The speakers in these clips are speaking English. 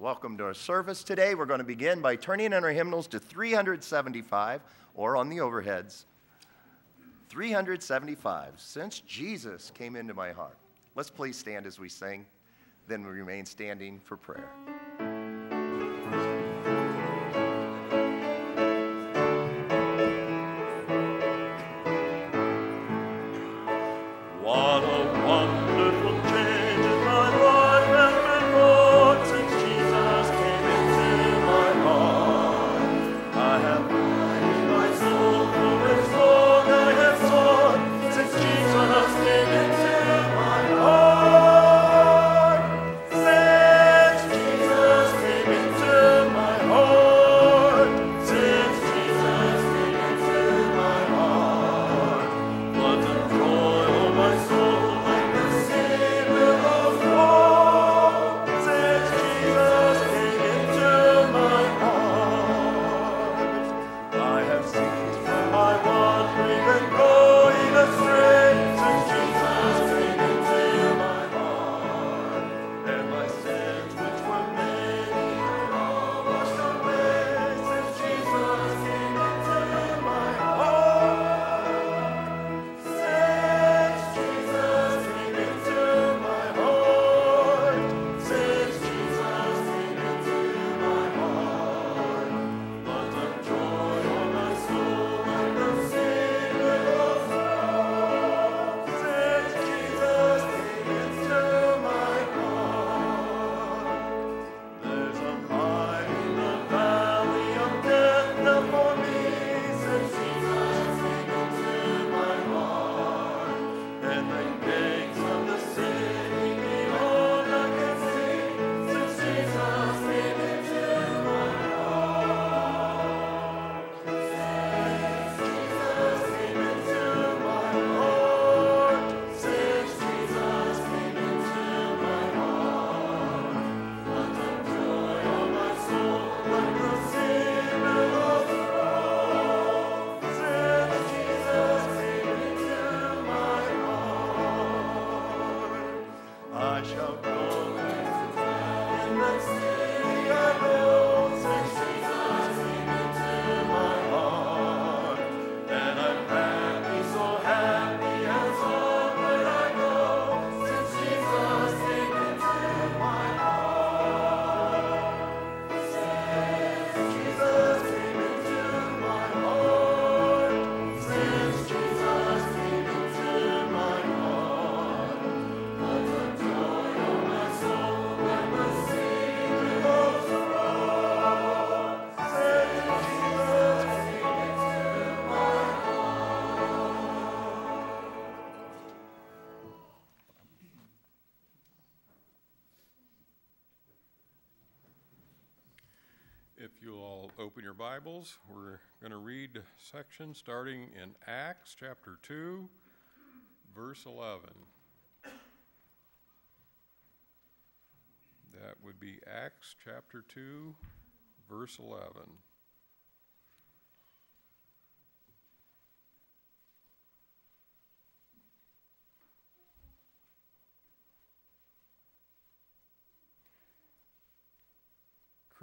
welcome to our service today. We're going to begin by turning in our hymnals to 375 or on the overheads. 375, since Jesus came into my heart. Let's please stand as we sing, then we remain standing for prayer. shall Bibles, we're going to read section starting in Acts chapter 2, verse 11. That would be Acts chapter 2, verse 11.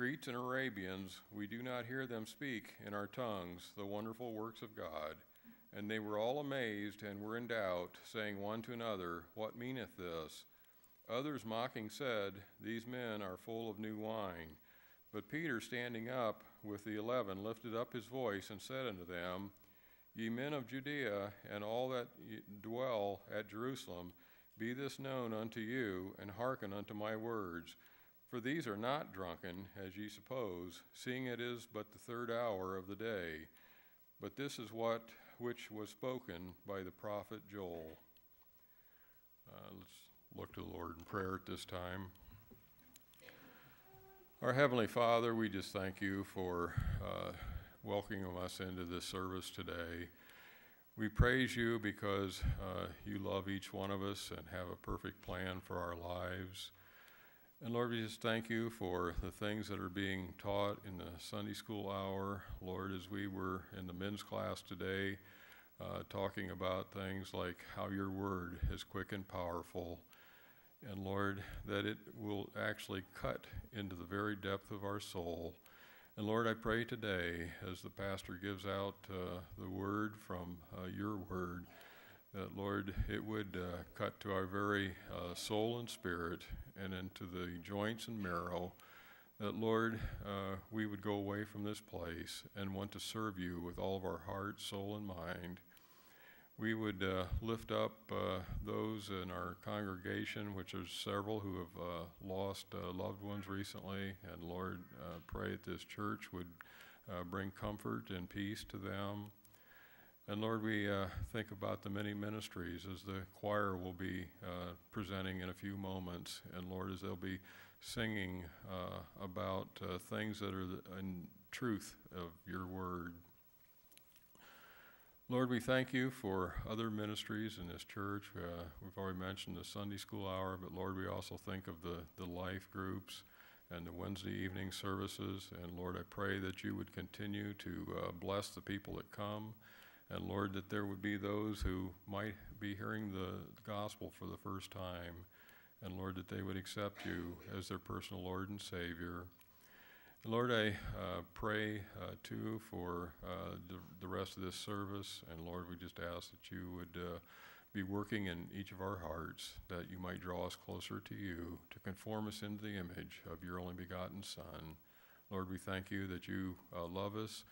Cretes and Arabians, we do not hear them speak in our tongues the wonderful works of God. And they were all amazed and were in doubt, saying one to another, What meaneth this? Others mocking said, These men are full of new wine. But Peter, standing up with the eleven, lifted up his voice and said unto them, Ye men of Judea, and all that dwell at Jerusalem, be this known unto you, and hearken unto my words. For these are not drunken, as ye suppose, seeing it is but the third hour of the day. But this is what which was spoken by the prophet Joel. Uh, let's look to the Lord in prayer at this time. Our Heavenly Father, we just thank you for uh, welcoming us into this service today. We praise you because uh, you love each one of us and have a perfect plan for our lives. And Lord, we just thank you for the things that are being taught in the Sunday school hour. Lord, as we were in the men's class today, uh, talking about things like how your word is quick and powerful. And Lord, that it will actually cut into the very depth of our soul. And Lord, I pray today as the pastor gives out uh, the word from uh, your word, that Lord, it would uh, cut to our very uh, soul and spirit and into the joints and marrow. That Lord, uh, we would go away from this place and want to serve you with all of our heart, soul, and mind we would uh, lift up uh, those in our congregation, which are several who have uh, lost loved ones recently, and Lord, pray that this church would bring comfort and peace to them. And Lord, we think about the many ministries as the choir will be presenting in a few moments, and Lord, as they'll be singing about things that are in truth of your word. Lord, we thank you for other ministries in this church. Uh, we've already mentioned the Sunday school hour, but Lord, we also think of the, the life groups and the Wednesday evening services. And Lord, I pray that you would continue to uh, bless the people that come. And Lord, that there would be those who might be hearing the gospel for the first time. And Lord, that they would accept you as their personal Lord and Savior. Lord, I uh, pray uh, too for uh, the, the, rest of this service. And Lord, we just ask that you would uh, be working in each of our hearts, that you might draw us closer to you, to conform us into the image of your only begotten Son. Lord, we thank you that you uh, love us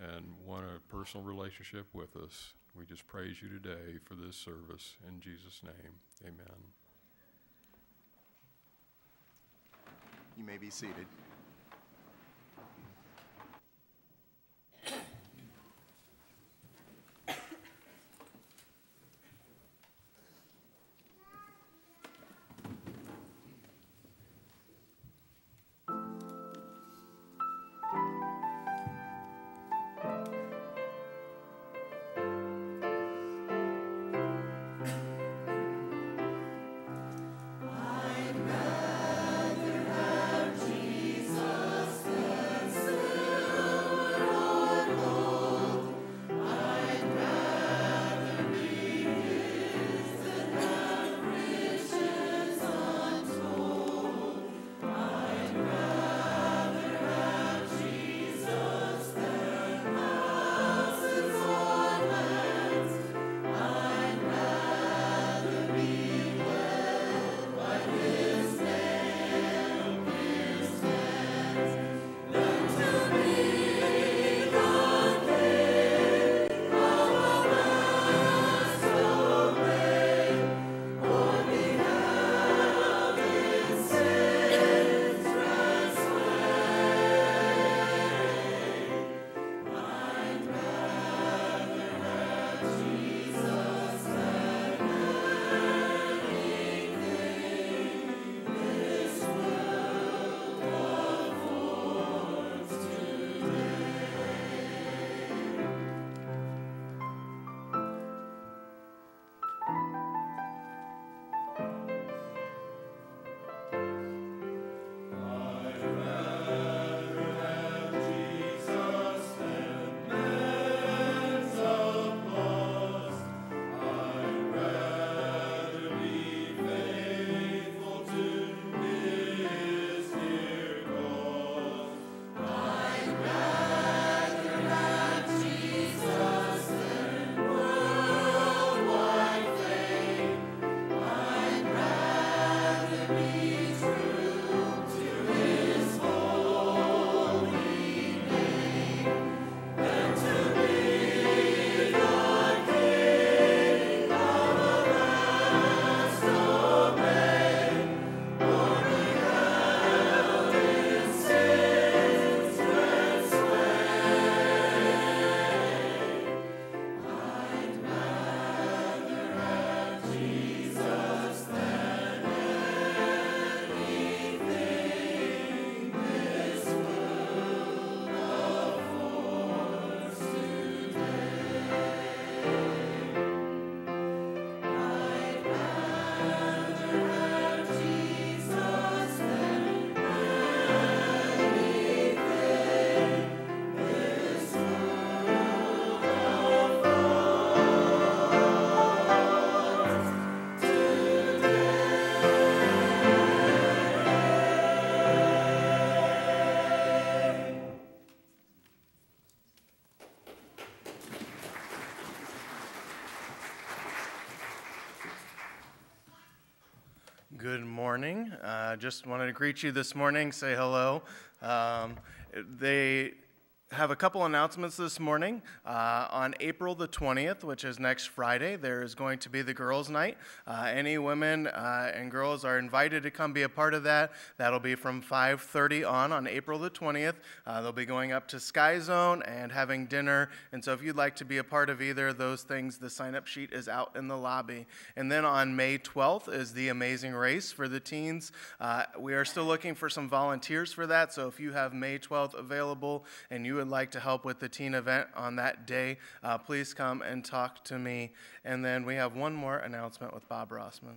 and want a personal relationship with us. We just praise you today for this service. In Jesus' name, amen. You may be seated. Uh, just wanted to greet you this morning, say hello. Um, they have a couple announcements this morning. Uh, on April the 20th, which is next Friday, there is going to be the girls' night. Uh, any women uh, and girls are invited to come be a part of that. That'll be from 5:30 on on April the 20th. Uh, they'll be going up to Sky Zone and having dinner. And so, if you'd like to be a part of either of those things, the sign-up sheet is out in the lobby. And then on May 12th is the Amazing Race for the teens. Uh, we are still looking for some volunteers for that. So if you have May 12th available and you would like to help with the teen event on that day, uh, please come and talk to me. And then we have one more announcement with Bob Rossman.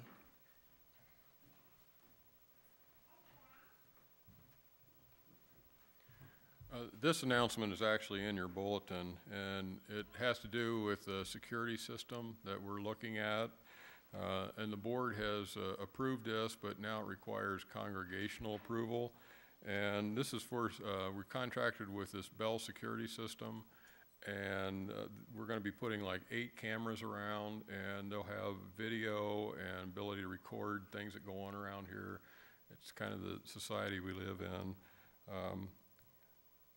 Uh, This announcement is actually in your bulletin, and it has to do with the security system that we're looking at. Uh, And the board has uh, approved this, but now it requires congregational approval. And this is for, uh, we're contracted with this Bell Security System, and uh, we're going to be putting like eight cameras around, and they'll have video and ability to record things that go on around here. It's kind of the society we live in. Um,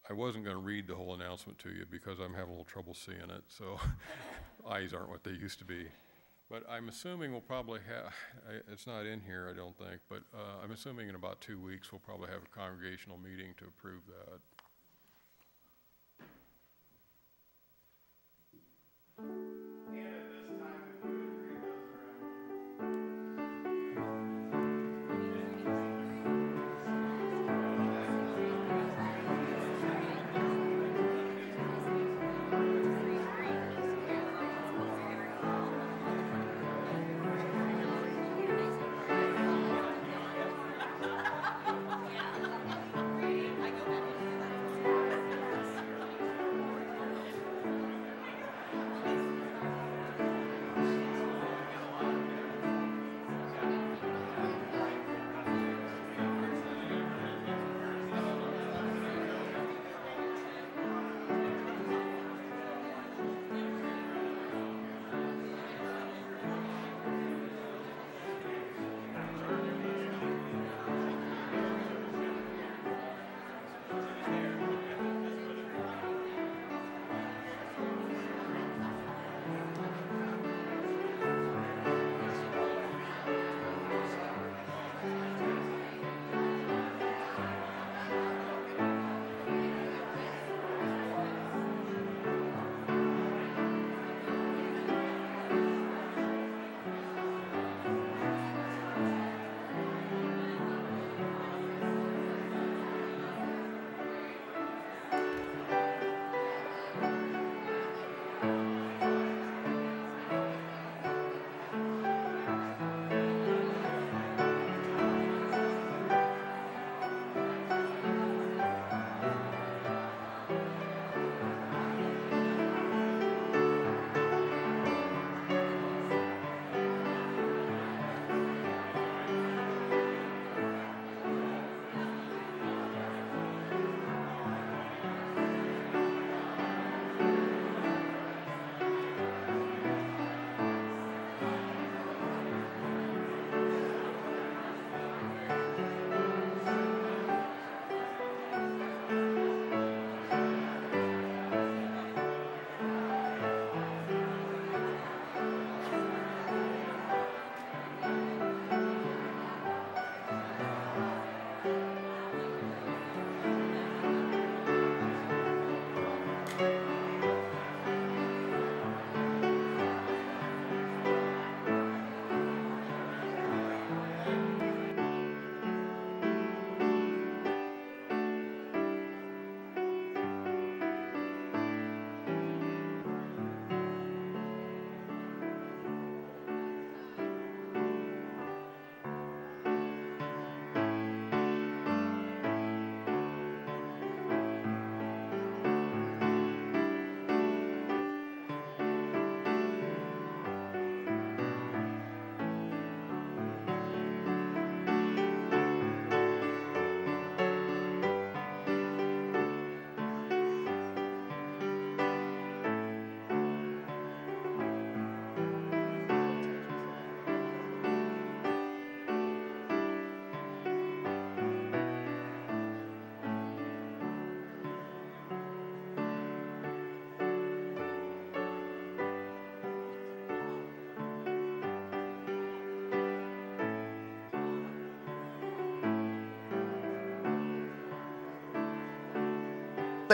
I wasn't going to read the whole announcement to you because I'm having a little trouble seeing it, so eyes aren't what they used to be. But I'm assuming we'll probably have, it's not in here, I don't think, but uh, I'm assuming in about two weeks, we'll probably have a congregational meeting to approve that.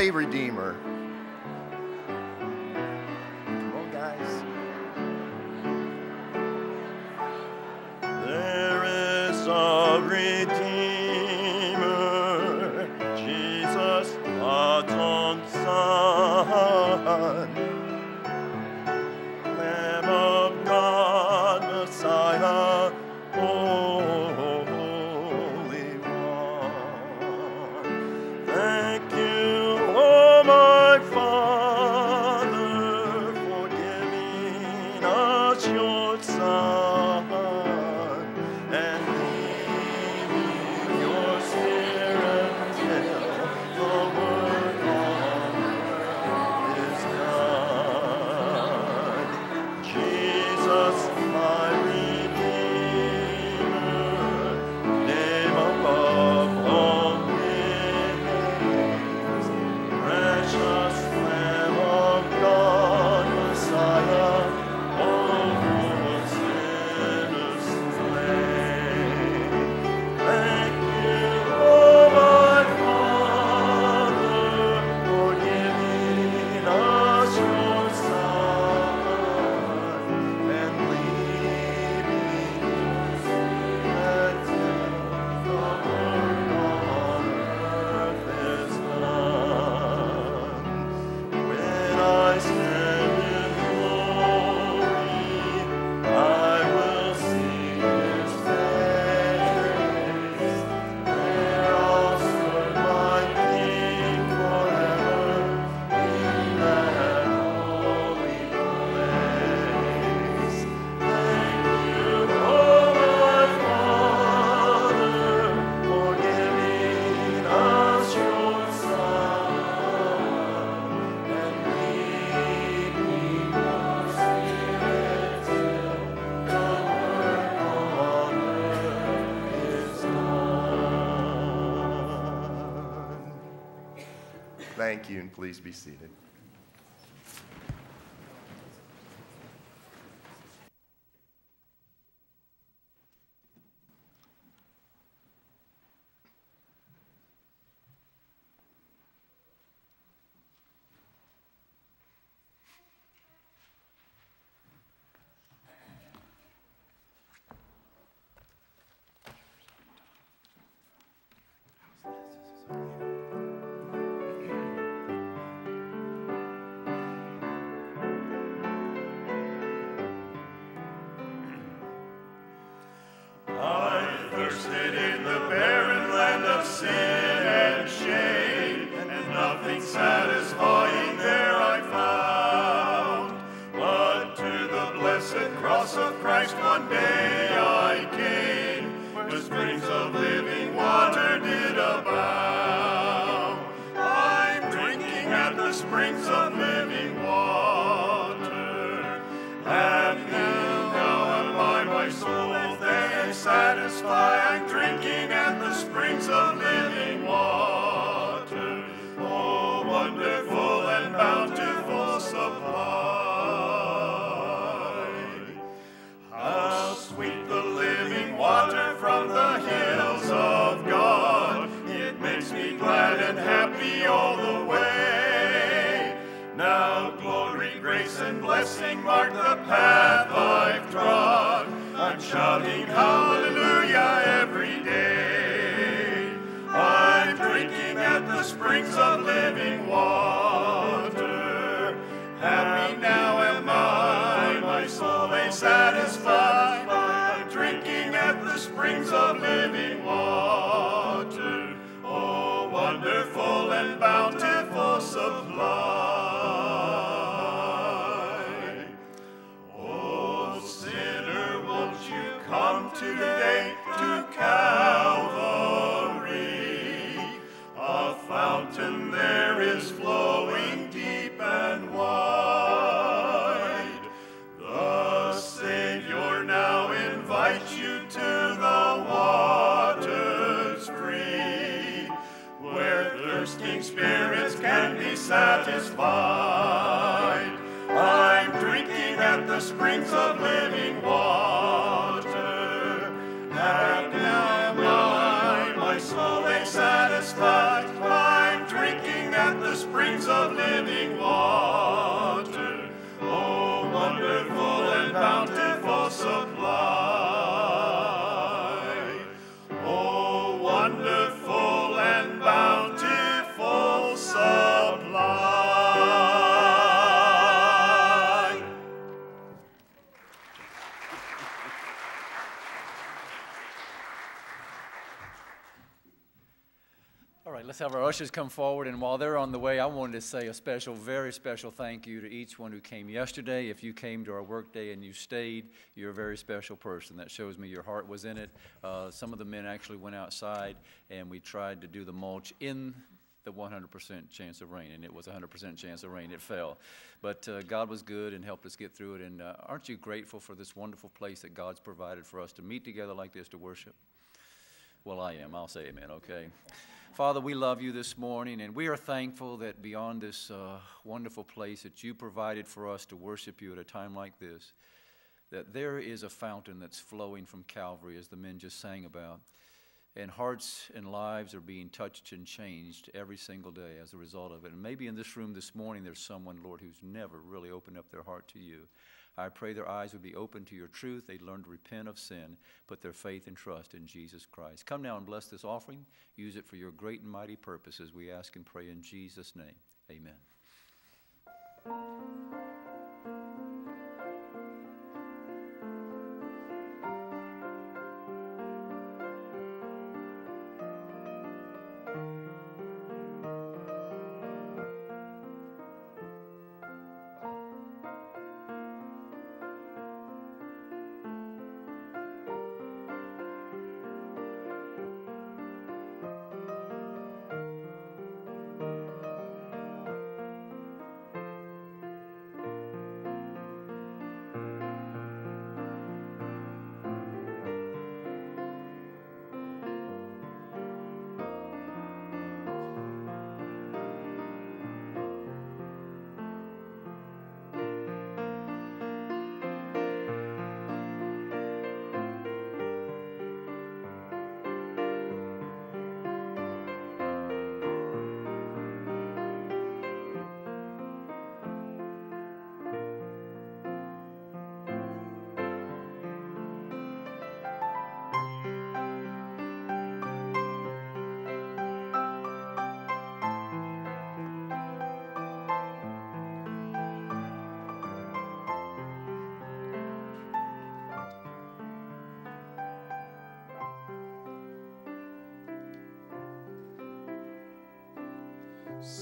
a redeemer. Come on, guys. There is a redeemer. you, and please be seated. Have our ushers come forward, and while they're on the way, I wanted to say a special, very special thank you to each one who came yesterday. If you came to our workday and you stayed, you're a very special person. That shows me your heart was in it. Uh, some of the men actually went outside, and we tried to do the mulch in the 100% chance of rain, and it was 100% chance of rain. It fell. But uh, God was good and helped us get through it. And uh, aren't you grateful for this wonderful place that God's provided for us to meet together like this to worship? Well, I am. I'll say amen, okay? Father, we love you this morning, and we are thankful that beyond this uh, wonderful place that you provided for us to worship you at a time like this, that there is a fountain that's flowing from Calvary, as the men just sang about. And hearts and lives are being touched and changed every single day as a result of it. And maybe in this room this morning, there's someone, Lord, who's never really opened up their heart to you. I pray their eyes would be open to your truth. They'd learn to repent of sin, put their faith and trust in Jesus Christ. Come now and bless this offering. Use it for your great and mighty purposes. We ask and pray in Jesus' name. Amen.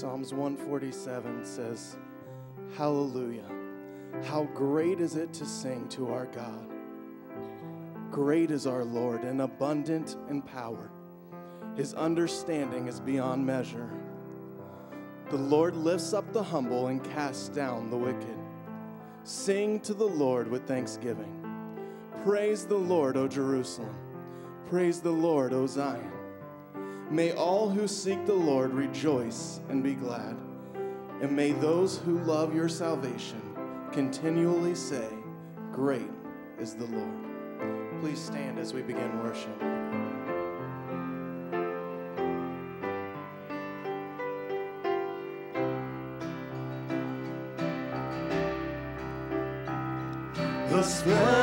Psalms 147 says, Hallelujah. How great is it to sing to our God! Great is our Lord and abundant in power. His understanding is beyond measure. The Lord lifts up the humble and casts down the wicked. Sing to the Lord with thanksgiving. Praise the Lord, O Jerusalem. Praise the Lord, O Zion. May all who seek the Lord rejoice and be glad. And may those who love your salvation continually say, Great is the Lord. Please stand as we begin worship. the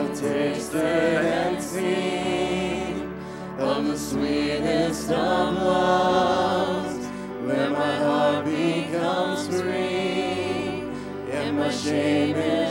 I've tasted and seen of the sweetest of loves, where my heart becomes free and my shame is.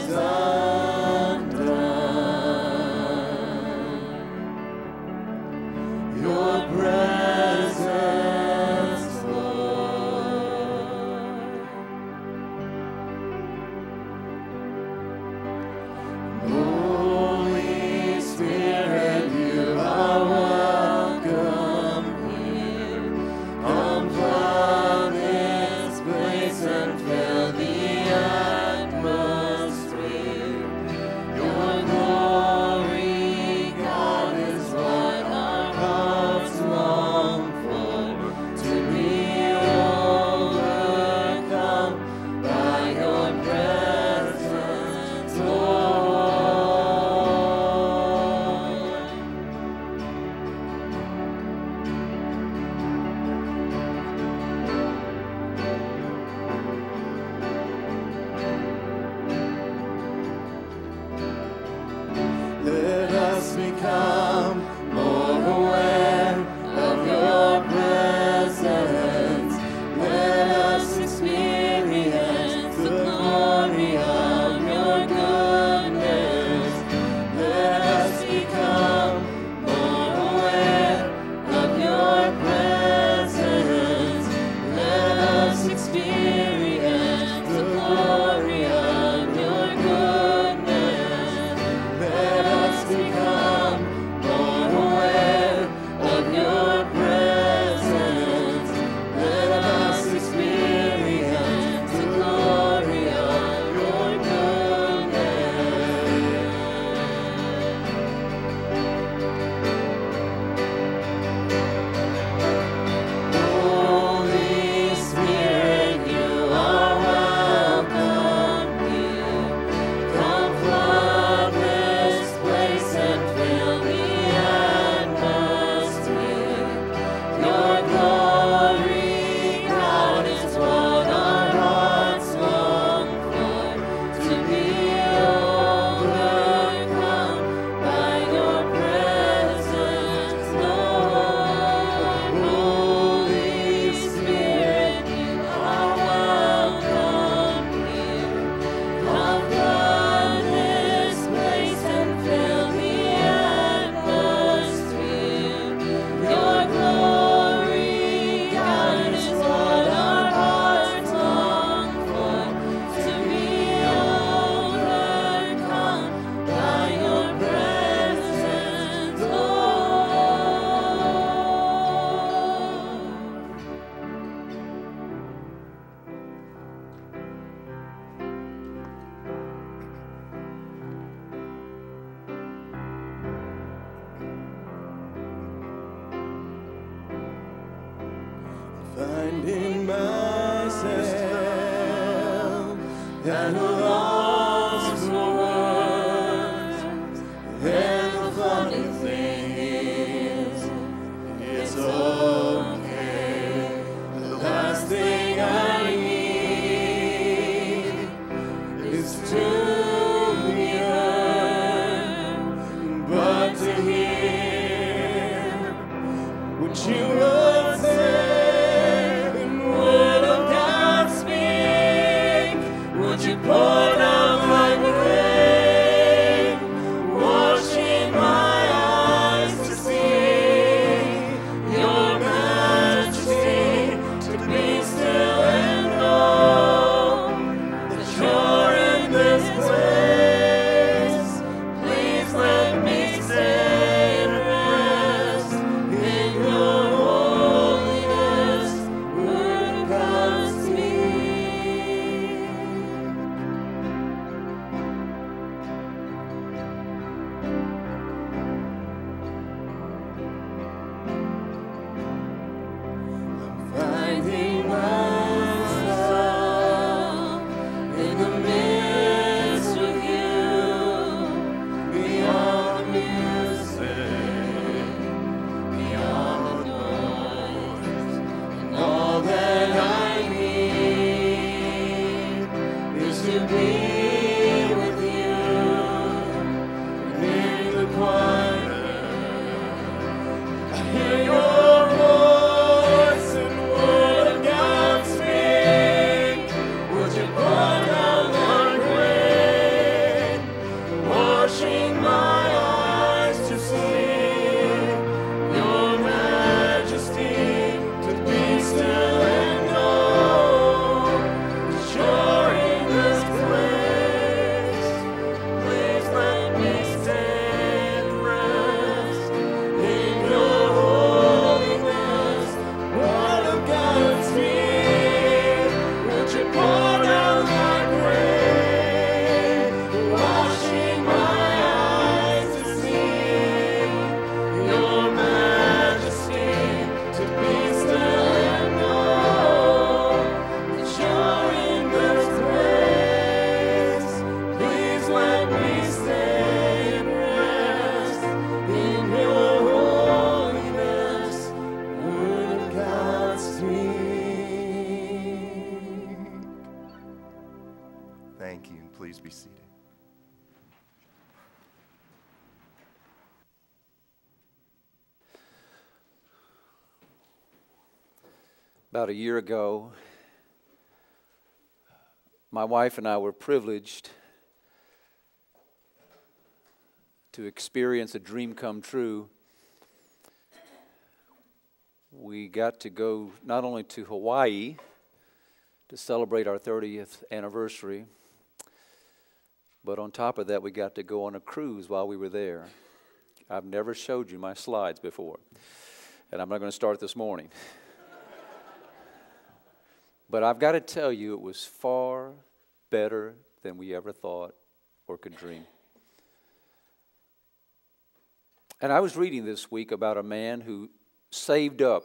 About a year ago, my wife and I were privileged to experience a dream come true. We got to go not only to Hawaii to celebrate our 30th anniversary, but on top of that, we got to go on a cruise while we were there. I've never showed you my slides before, and I'm not going to start this morning. But I've got to tell you, it was far better than we ever thought or could dream. And I was reading this week about a man who saved up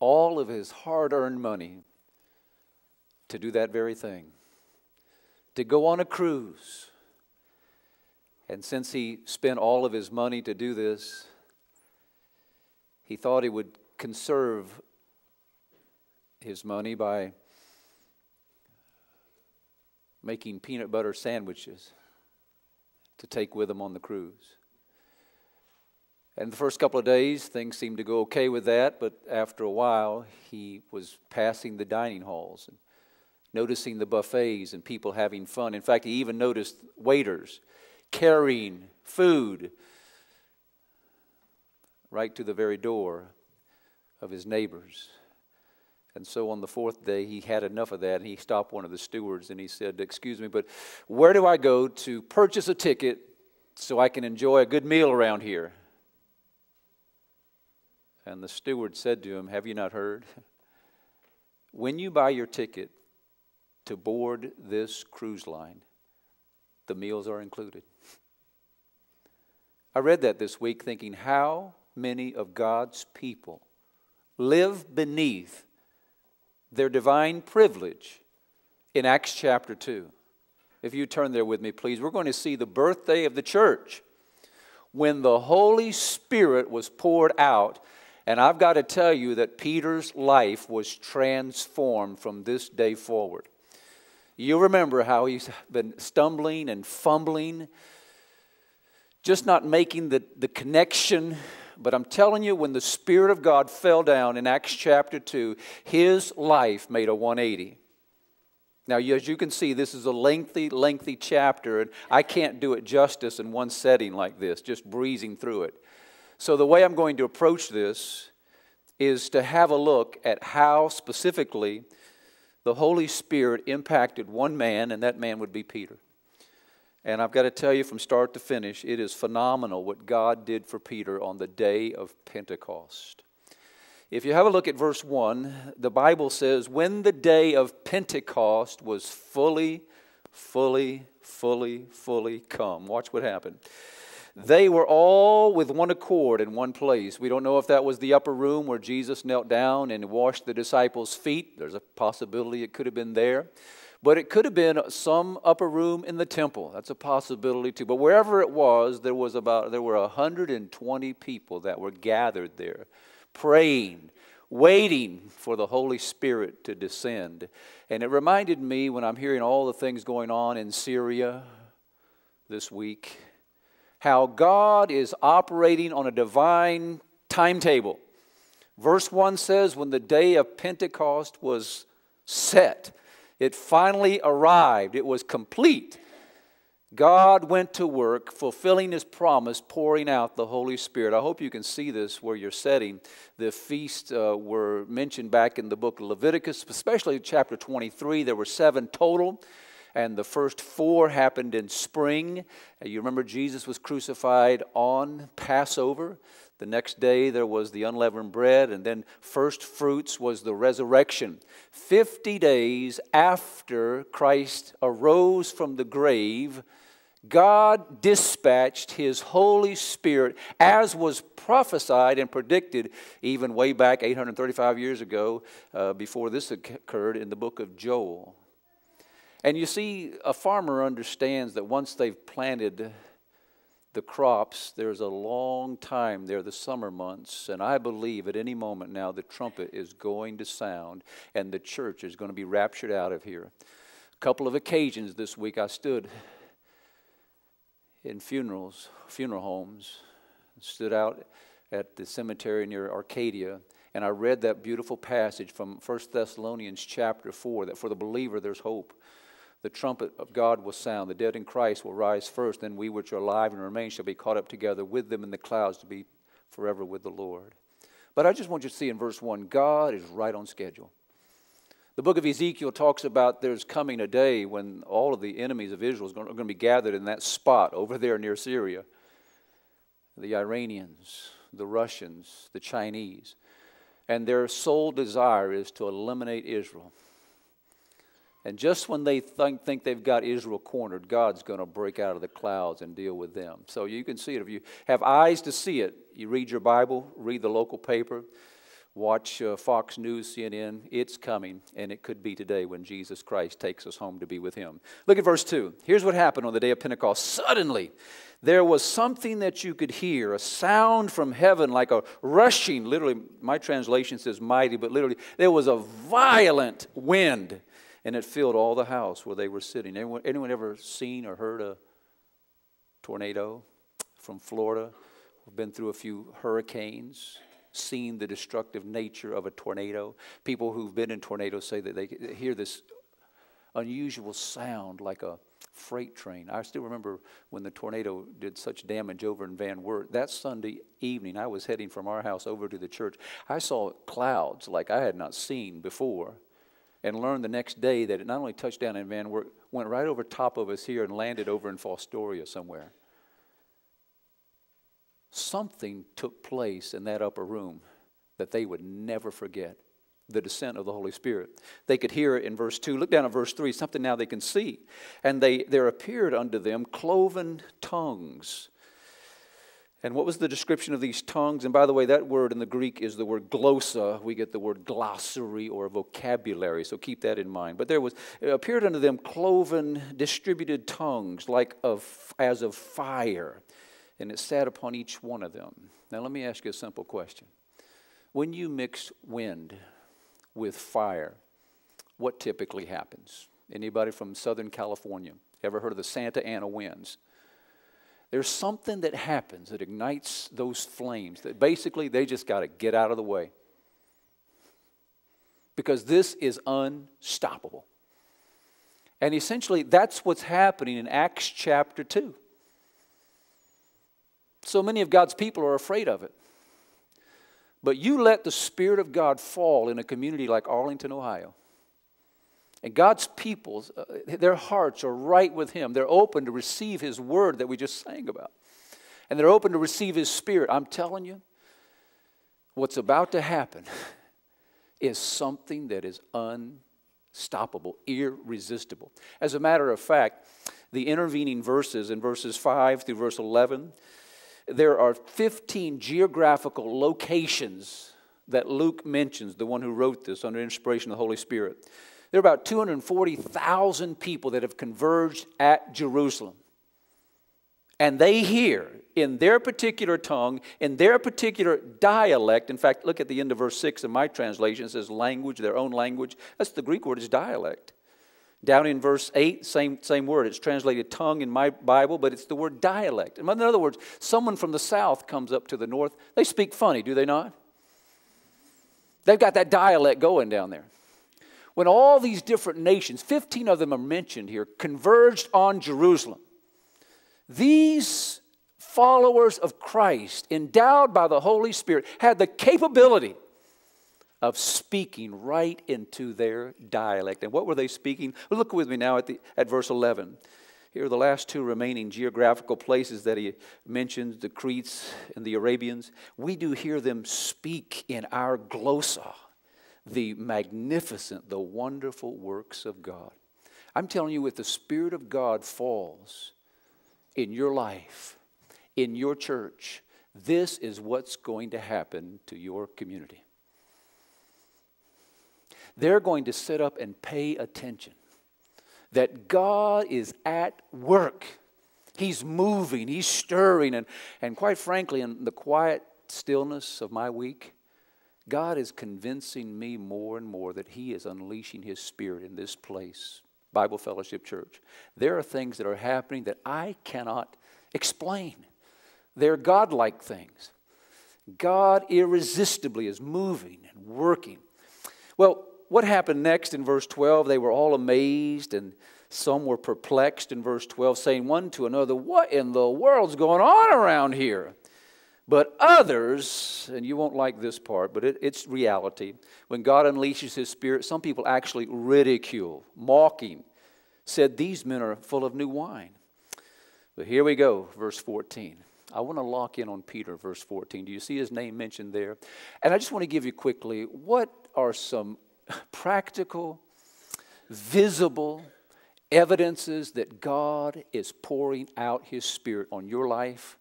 all of his hard earned money to do that very thing to go on a cruise. And since he spent all of his money to do this, he thought he would conserve his money by making peanut butter sandwiches to take with him on the cruise. And the first couple of days, things seemed to go okay with that, but after a while, he was passing the dining halls and noticing the buffets and people having fun. In fact, he even noticed waiters carrying food right to the very door of his neighbors. And so on the fourth day, he had enough of that, and he stopped one of the stewards and he said, Excuse me, but where do I go to purchase a ticket so I can enjoy a good meal around here? And the steward said to him, Have you not heard? When you buy your ticket to board this cruise line, the meals are included. I read that this week thinking, how many of God's people live beneath their divine privilege in Acts chapter 2. If you turn there with me, please, we're going to see the birthday of the church when the Holy Spirit was poured out. And I've got to tell you that Peter's life was transformed from this day forward. You remember how he's been stumbling and fumbling, just not making the, the connection but I'm telling you, when the Spirit of God fell down in Acts chapter 2, his life made a 180. Now, as you can see, this is a lengthy, lengthy chapter, and I can't do it justice in one setting like this, just breezing through it. So, the way I'm going to approach this is to have a look at how specifically the Holy Spirit impacted one man, and that man would be Peter. And I've got to tell you from start to finish, it is phenomenal what God did for Peter on the day of Pentecost. If you have a look at verse 1, the Bible says, When the day of Pentecost was fully, fully, fully, fully come. Watch what happened. They were all with one accord in one place. We don't know if that was the upper room where Jesus knelt down and washed the disciples' feet. There's a possibility it could have been there. But it could have been some upper room in the temple. That's a possibility too. But wherever it was, there was about there were 120 people that were gathered there, praying, waiting for the Holy Spirit to descend. And it reminded me when I'm hearing all the things going on in Syria this week, how God is operating on a divine timetable. Verse 1 says, When the day of Pentecost was set, it finally arrived, it was complete. God went to work, fulfilling his promise, pouring out the Holy Spirit. I hope you can see this where you're setting. The feasts uh, were mentioned back in the book of Leviticus, especially chapter 23. There were seven total, and the first four happened in spring. You remember Jesus was crucified on Passover. The next day there was the unleavened bread, and then first fruits was the resurrection. Fifty days after Christ arose from the grave, God dispatched His Holy Spirit as was prophesied and predicted even way back 835 years ago uh, before this occurred in the book of Joel. And you see, a farmer understands that once they've planted the crops, there's a long time there, the summer months, and I believe at any moment now the trumpet is going to sound and the church is going to be raptured out of here. A couple of occasions this week I stood in funerals, funeral homes, stood out at the cemetery near Arcadia, and I read that beautiful passage from 1 Thessalonians chapter 4 that for the believer there's hope. The trumpet of God will sound, the dead in Christ will rise first, then we which are alive and remain shall be caught up together with them in the clouds to be forever with the Lord. But I just want you to see in verse 1 God is right on schedule. The book of Ezekiel talks about there's coming a day when all of the enemies of Israel are going to be gathered in that spot over there near Syria. The Iranians, the Russians, the Chinese. And their sole desire is to eliminate Israel. And just when they think, think they've got Israel cornered, God's going to break out of the clouds and deal with them. So you can see it. If you have eyes to see it, you read your Bible, read the local paper, watch uh, Fox News, CNN. It's coming, and it could be today when Jesus Christ takes us home to be with Him. Look at verse 2. Here's what happened on the day of Pentecost. Suddenly, there was something that you could hear, a sound from heaven like a rushing, literally, my translation says mighty, but literally, there was a violent wind and it filled all the house where they were sitting. Anyone, anyone ever seen or heard a tornado from Florida? We've been through a few hurricanes, seen the destructive nature of a tornado. People who've been in tornadoes say that they hear this unusual sound like a freight train. I still remember when the tornado did such damage over in Van Wert. That Sunday evening, I was heading from our house over to the church. I saw clouds like I had not seen before and learned the next day that it not only touched down in Van Wert, went right over top of us here and landed over in Fostoria somewhere. Something took place in that upper room that they would never forget the descent of the Holy Spirit. They could hear it in verse 2. Look down at verse 3, something now they can see. And they, there appeared unto them cloven tongues and what was the description of these tongues? And by the way, that word in the Greek is the word glossa. We get the word glossary or vocabulary, so keep that in mind. But there was appeared unto them cloven, distributed tongues, like of as of fire, and it sat upon each one of them. Now let me ask you a simple question. When you mix wind with fire, what typically happens? Anybody from Southern California? Ever heard of the Santa Ana winds? There's something that happens that ignites those flames that basically they just got to get out of the way. Because this is unstoppable. And essentially, that's what's happening in Acts chapter 2. So many of God's people are afraid of it. But you let the Spirit of God fall in a community like Arlington, Ohio and God's people, uh, their hearts are right with Him. They're open to receive His word that we just sang about. And they're open to receive His Spirit. I'm telling you, what's about to happen is something that is unstoppable, irresistible. As a matter of fact, the intervening verses in verses 5 through verse 11, there are 15 geographical locations that Luke mentions, the one who wrote this under inspiration of the Holy Spirit. There are about 240,000 people that have converged at Jerusalem. And they hear in their particular tongue, in their particular dialect. In fact, look at the end of verse 6 in my translation. It says language, their own language. That's the Greek word is dialect. Down in verse 8, same, same word. It's translated tongue in my Bible, but it's the word dialect. In other words, someone from the south comes up to the north. They speak funny, do they not? They've got that dialect going down there when all these different nations, 15 of them are mentioned here, converged on Jerusalem, these followers of Christ, endowed by the Holy Spirit, had the capability of speaking right into their dialect. And what were they speaking? Look with me now at, the, at verse 11. Here are the last two remaining geographical places that he mentions the Cretes and the Arabians. We do hear them speak in our glossa the magnificent, the wonderful works of God. I'm telling you, if the Spirit of God falls in your life, in your church, this is what's going to happen to your community. They're going to sit up and pay attention that God is at work. He's moving, He's stirring, and, and quite frankly, in the quiet stillness of my week, God is convincing me more and more that He is unleashing His Spirit in this place, Bible Fellowship Church. There are things that are happening that I cannot explain. They're godlike things. God irresistibly is moving and working. Well, what happened next in verse 12? They were all amazed and some were perplexed in verse 12, saying one to another, What in the world's going on around here? But others, and you won't like this part, but it, it's reality. When God unleashes His Spirit, some people actually ridicule, mocking, said, These men are full of new wine. But here we go, verse 14. I want to lock in on Peter, verse 14. Do you see his name mentioned there? And I just want to give you quickly what are some practical, visible evidences that God is pouring out his Spirit on your life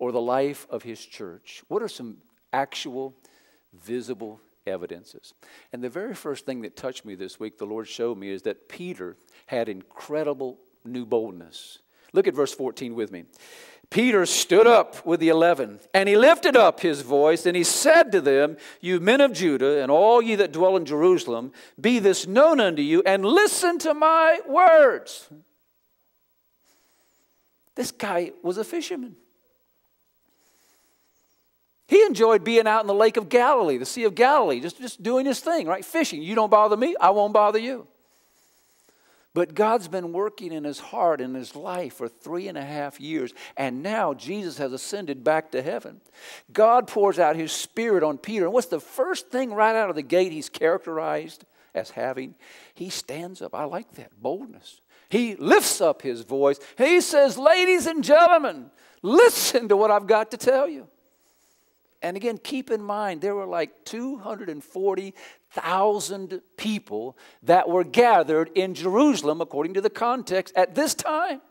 or the life of his church? What are some actual, visible evidences? And the very first thing that touched me this week, the Lord showed me, is that Peter had incredible new boldness. Look at verse 14 with me. Peter stood up with the eleven, and he lifted up his voice, and he said to them, You men of Judah, and all ye that dwell in Jerusalem, be this known unto you, and listen to my words. This guy was a fisherman. He enjoyed being out in the Lake of Galilee, the Sea of Galilee, just, just doing his thing, right? Fishing. You don't bother me, I won't bother you. But God's been working in his heart and his life for three and a half years, and now Jesus has ascended back to heaven. God pours out his spirit on Peter, and what's the first thing right out of the gate he's characterized as having? He stands up. I like that boldness. He lifts up his voice. He says, Ladies and gentlemen, listen to what I've got to tell you. And again, keep in mind, there were like 240,000 people that were gathered in Jerusalem, according to the context, at this time.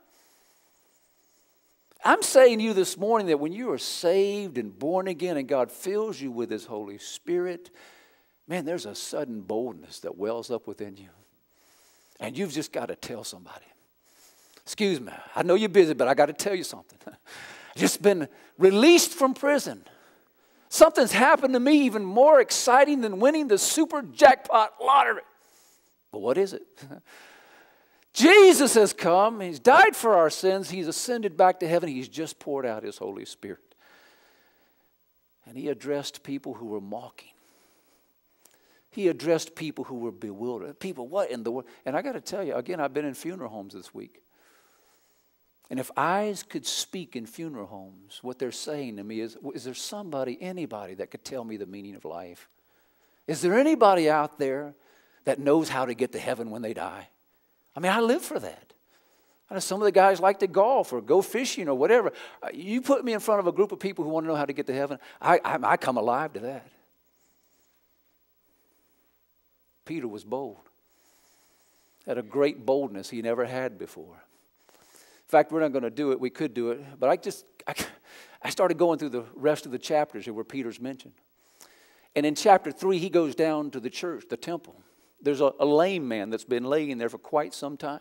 I'm saying to you this morning that when you are saved and born again and God fills you with His Holy Spirit, man, there's a sudden boldness that wells up within you. And you've just got to tell somebody. Excuse me, I know you're busy, but I got to tell you something. just been released from prison. Something's happened to me even more exciting than winning the super jackpot lottery. But what is it? Jesus has come, He's died for our sins, He's ascended back to heaven, He's just poured out His Holy Spirit. And He addressed people who were mocking. He addressed people who were bewildered. People, what in the world? And I got to tell you, again, I've been in funeral homes this week. And if eyes could speak in funeral homes, what they're saying to me is Is there somebody, anybody, that could tell me the meaning of life? Is there anybody out there that knows how to get to heaven when they die? I mean, I live for that. I know some of the guys like to golf or go fishing or whatever. Uh, you put me in front of a group of people who want to know how to get to heaven, I, I, I come alive to that. Peter was bold, had a great boldness he never had before. In fact, we're not going to do it. We could do it. But I just, I, I started going through the rest of the chapters here where Peter's mentioned. And in chapter 3, he goes down to the church, the temple. There's a, a lame man that's been laying there for quite some time.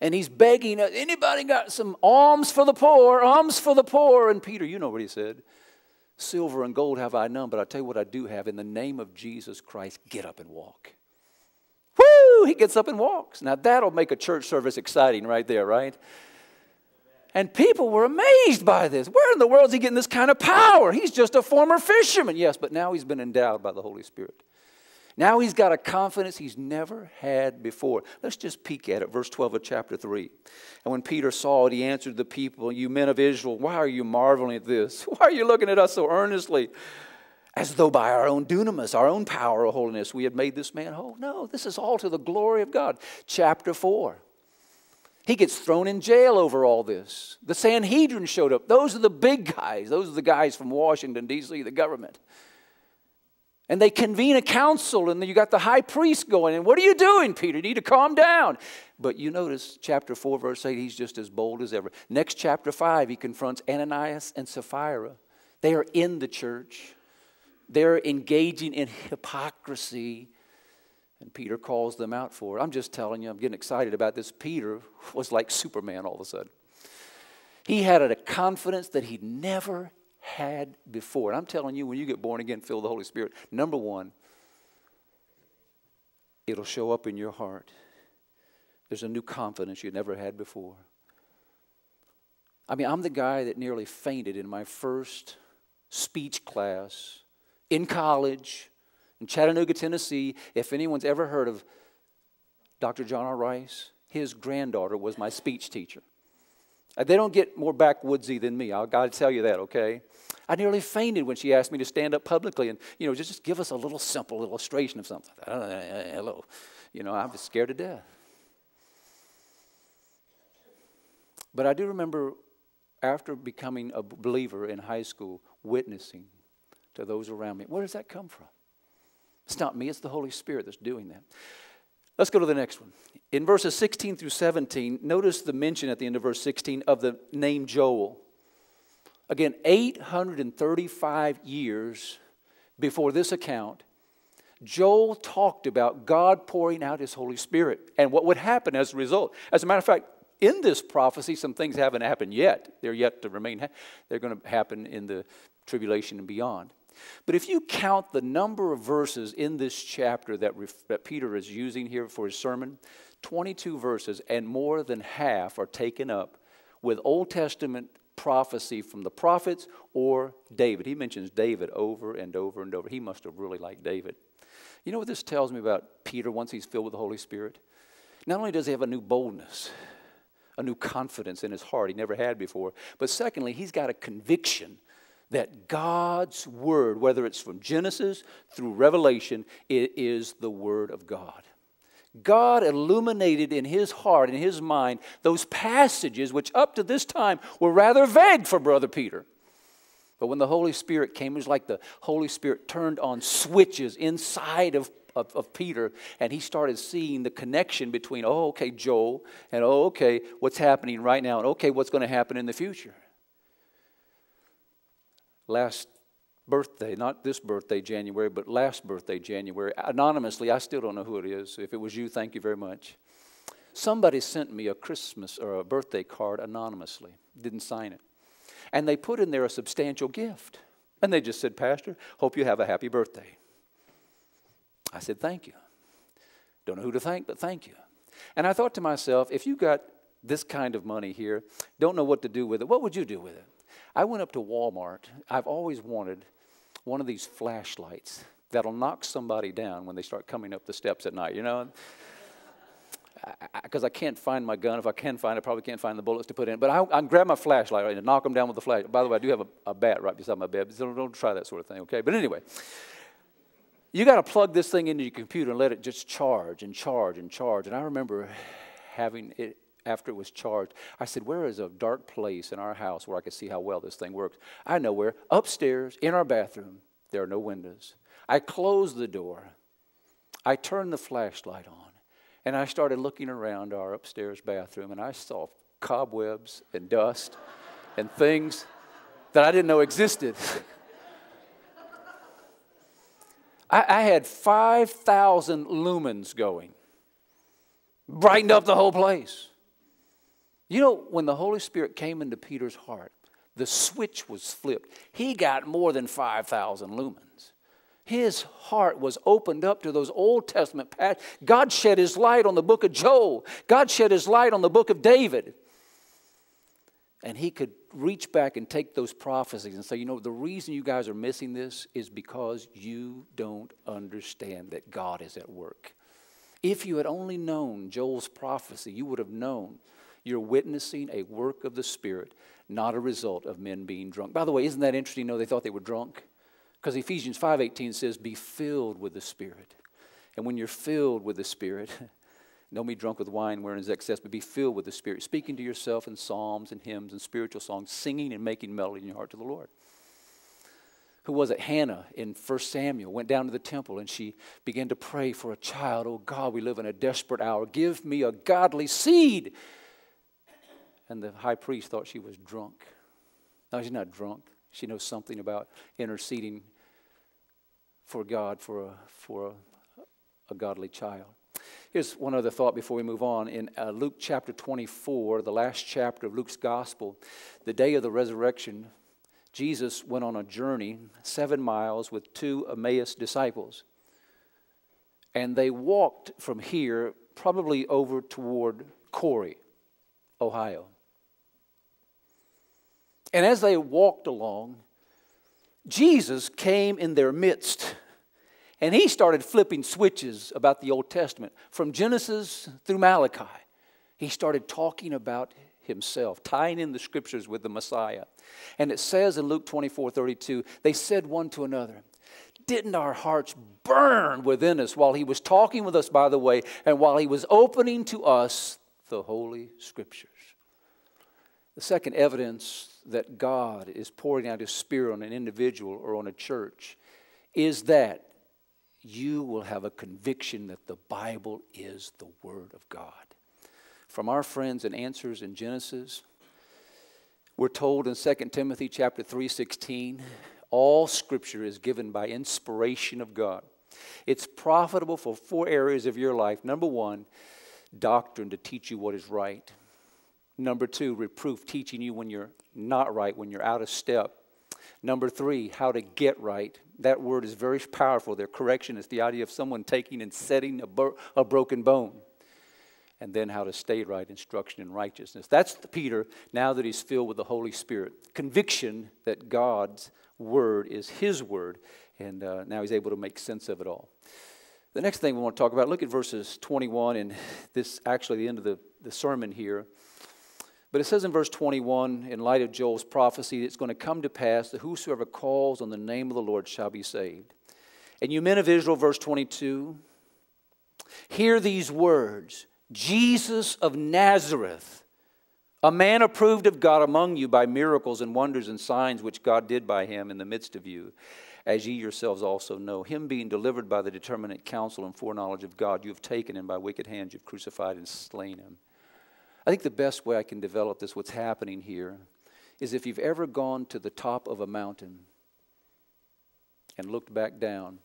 And he's begging, anybody got some alms for the poor, alms for the poor? And Peter, you know what he said. Silver and gold have I none, but I tell you what I do have. In the name of Jesus Christ, get up and walk. Woo! He gets up and walks. Now that'll make a church service exciting right there, right? And people were amazed by this. Where in the world is he getting this kind of power? He's just a former fisherman. Yes, but now he's been endowed by the Holy Spirit. Now he's got a confidence he's never had before. Let's just peek at it, verse 12 of chapter 3. And when Peter saw it, he answered the people, You men of Israel, why are you marveling at this? Why are you looking at us so earnestly? As though by our own dunamis, our own power or holiness, we had made this man whole. No, this is all to the glory of God. Chapter 4. He gets thrown in jail over all this. The Sanhedrin showed up. Those are the big guys. Those are the guys from Washington, D.C., the government. And they convene a council, and you got the high priest going. And what are you doing, Peter? You need to calm down. But you notice chapter 4, verse 8, he's just as bold as ever. Next, chapter 5, he confronts Ananias and Sapphira. They are in the church. They're engaging in hypocrisy, and Peter calls them out for it. I'm just telling you, I'm getting excited about this. Peter was like Superman all of a sudden. He had a confidence that he never had before. And I'm telling you, when you get born again, filled the Holy Spirit, number one, it'll show up in your heart. There's a new confidence you never had before. I mean, I'm the guy that nearly fainted in my first speech class, in college, in Chattanooga, Tennessee. If anyone's ever heard of Dr. John R. Rice, his granddaughter was my speech teacher. Uh, They don't get more backwoodsy than me. I'll gotta tell you that, okay? I nearly fainted when she asked me to stand up publicly and, you know, just, just give us a little simple illustration of something. Uh, uh, hello. You know, I was scared to death. But I do remember after becoming a believer in high school, witnessing to those around me. Where does that come from? It's not me, it's the Holy Spirit that's doing that. Let's go to the next one. In verses 16 through 17, notice the mention at the end of verse 16 of the name Joel. Again, 835 years before this account, Joel talked about God pouring out his Holy Spirit and what would happen as a result. As a matter of fact, in this prophecy, some things haven't happened yet. They're yet to remain, they're going to happen in the tribulation and beyond. But if you count the number of verses in this chapter that, that Peter is using here for his sermon, 22 verses, and more than half are taken up with Old Testament prophecy from the prophets or David. He mentions David over and over and over. He must have really liked David. You know what this tells me about Peter once he's filled with the Holy Spirit? Not only does he have a new boldness, a new confidence in his heart he never had before, but secondly, he's got a conviction that God's word, whether it's from Genesis through Revelation, it is the word of God. God illuminated in his heart, in his mind, those passages which up to this time were rather vague for Brother Peter. But when the Holy Spirit came, it was like the Holy Spirit turned on switches inside of, of, of, Peter, and he started seeing the connection between, oh, okay, Joel, and oh, okay, what's happening right now, and okay, what's going to happen in the future. Last birthday, not this birthday, January, but last birthday, January, anonymously, I still don't know who it is. If it was you, thank you very much. Somebody sent me a Christmas or a birthday card anonymously, didn't sign it. And they put in there a substantial gift. And they just said, Pastor, hope you have a happy birthday. I said, Thank you. Don't know who to thank, but thank you. And I thought to myself, if you got this kind of money here, don't know what to do with it, what would you do with it? I went up to Walmart. I've always wanted one of these flashlights that'll knock somebody down when they start coming up the steps at night, you know? Because I, I, I, can't find my gun. If I can find it, I probably can't find the bullets to put in. But I, I grab my flashlight and knock them down with the flashlight. By the way, I do have a, a bat right beside my bed, so don't, don't try that sort of thing, okay? But anyway, you got to plug this thing into your computer and let it just charge and charge and charge. And I remember having it after it was charged. I said, Where is a dark place in our house where I could see how well this thing works? I know where. Upstairs, in our bathroom, there are no windows. I closed the door. I turned the flashlight on. And I started looking around our upstairs bathroom, and I saw cobwebs and dust and things that I didn't know existed. I, had 5,000 lumens going, brightened up the whole place. You know, when the Holy Spirit came into Peter's heart, the switch was flipped. He got more than 5,000 lumens. His heart was opened up to those Old Testament passages. God shed his light on the book of Joel. God shed his light on the book of David. And he could reach back and take those prophecies and say, you know, the reason you guys are missing this is because you don't understand that God is at work. If you had only known Joel's prophecy, you would have known you're witnessing a work of the Spirit, not a result of men being drunk. By the way, isn't that interesting? No, they thought they were drunk. Because Ephesians 5.18 says, be filled with the Spirit. And when you're filled with the Spirit, don't be drunk with wine wherein is excess, but be filled with the Spirit, speaking to yourself in psalms and hymns and spiritual songs, singing and making melody in your heart to the Lord. Who was it? Hannah in 1 Samuel went down to the temple and she began to pray for a child. Oh God, we live in a desperate hour. Give me a godly seed and the high priest thought she was drunk. No, she's not drunk. She knows something about interceding for God for a, for a, a godly child. Here's one other thought before we move on. In uh, Luke chapter 24, the last chapter of Luke's gospel, the day of the resurrection, Jesus went on a journey, seven miles, with two Emmaus disciples. And they walked from here, probably over toward Cory, Ohio. And as they walked along, Jesus came in their midst and he started flipping switches about the Old Testament from Genesis through Malachi. He started talking about himself, tying in the scriptures with the Messiah. And it says in Luke 24 32, they said one to another, Didn't our hearts burn within us while he was talking with us, by the way, and while he was opening to us the Holy Scriptures? The second evidence that God is pouring out his Spirit on an individual or on a church is that you will have a conviction that the Bible is the Word of God from our friends and answers in Genesis. We're told in 2 Timothy chapter 3:16, all scripture is given by inspiration of God. It's profitable for four areas of your life. Number 1, doctrine to teach you what is right. Number 2, reproof teaching you when you're not right, when you're out of step. Number 3, how to get right. That word is very powerful. Their correction is the idea of someone taking and setting a, a broken bone and then how to stay right, instruction in righteousness. That's Peter now that he's filled with the Holy Spirit. Conviction that God's word is his word, and uh, now he's able to make sense of it all. The next thing we want to talk about, look at verses 21, and this actually the end of the, the sermon here. But it says in verse 21, in light of Joel's prophecy, it's going to come to pass that whosoever calls on the name of the Lord shall be saved. And you men of Israel, verse 22, hear these words Jesus of Nazareth, a man approved of God among you by miracles and wonders and signs which God did by him in the midst of you, as ye yourselves also know. Him being delivered by the determinate counsel and foreknowledge of God, you have taken, and by wicked hands you have crucified and slain him. I think the best way I can develop this, what's happening here, is if you've ever gone to the top of a mountain and looked back down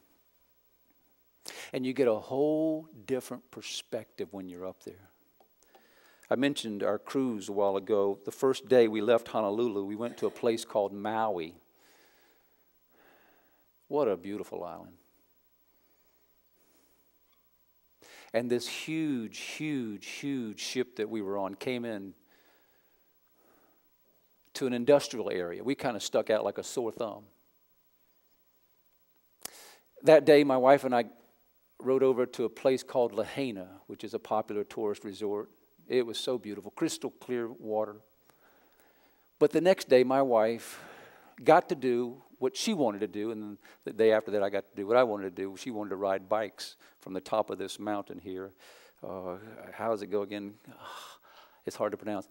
and you get a whole different perspective when you're up there. I mentioned our cruise a while ago. The first day we left Honolulu, we went to a place called Maui. What a beautiful island. And this huge, huge, huge ship that we were on came in to an industrial area. We kind of stuck out like a sore thumb. That day, my wife and I rode over to a place called Lahaina, which is a popular tourist resort. It was so beautiful, crystal clear water. But the next day, my wife got to do what she wanted to do, and the day after that, I got to do what I wanted to do. She wanted to ride bikes from the top of this mountain here. Uh, how does it go again? It's hard to pronounce.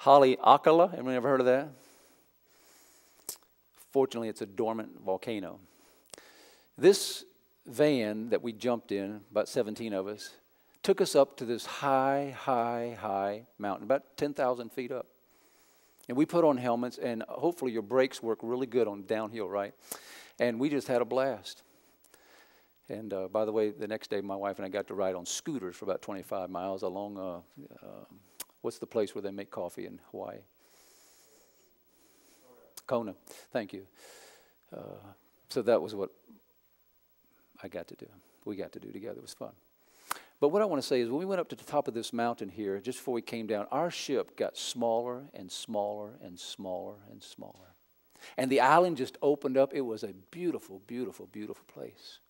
Haleakala, anyone ever heard of that? Fortunately, it's a dormant volcano. This van that we jumped in, about 17 of us, took us up to this high, high, high mountain, about 10,000 feet up. And we put on helmets, and hopefully your brakes work really good on downhill, right? And we just had a blast. And uh, by the way, the next day, my wife and I got to ride on scooters for about 25 miles along, uh, uh, what's the place where they make coffee in Hawaii? Kona. Thank you. Uh, so that was what I got to do. We got to do together. It was fun. But what I want to say is when we went up to the top of this mountain here, just before we came down, our ship got smaller and smaller and smaller and smaller. And the island just opened up. It was a beautiful, beautiful, beautiful place.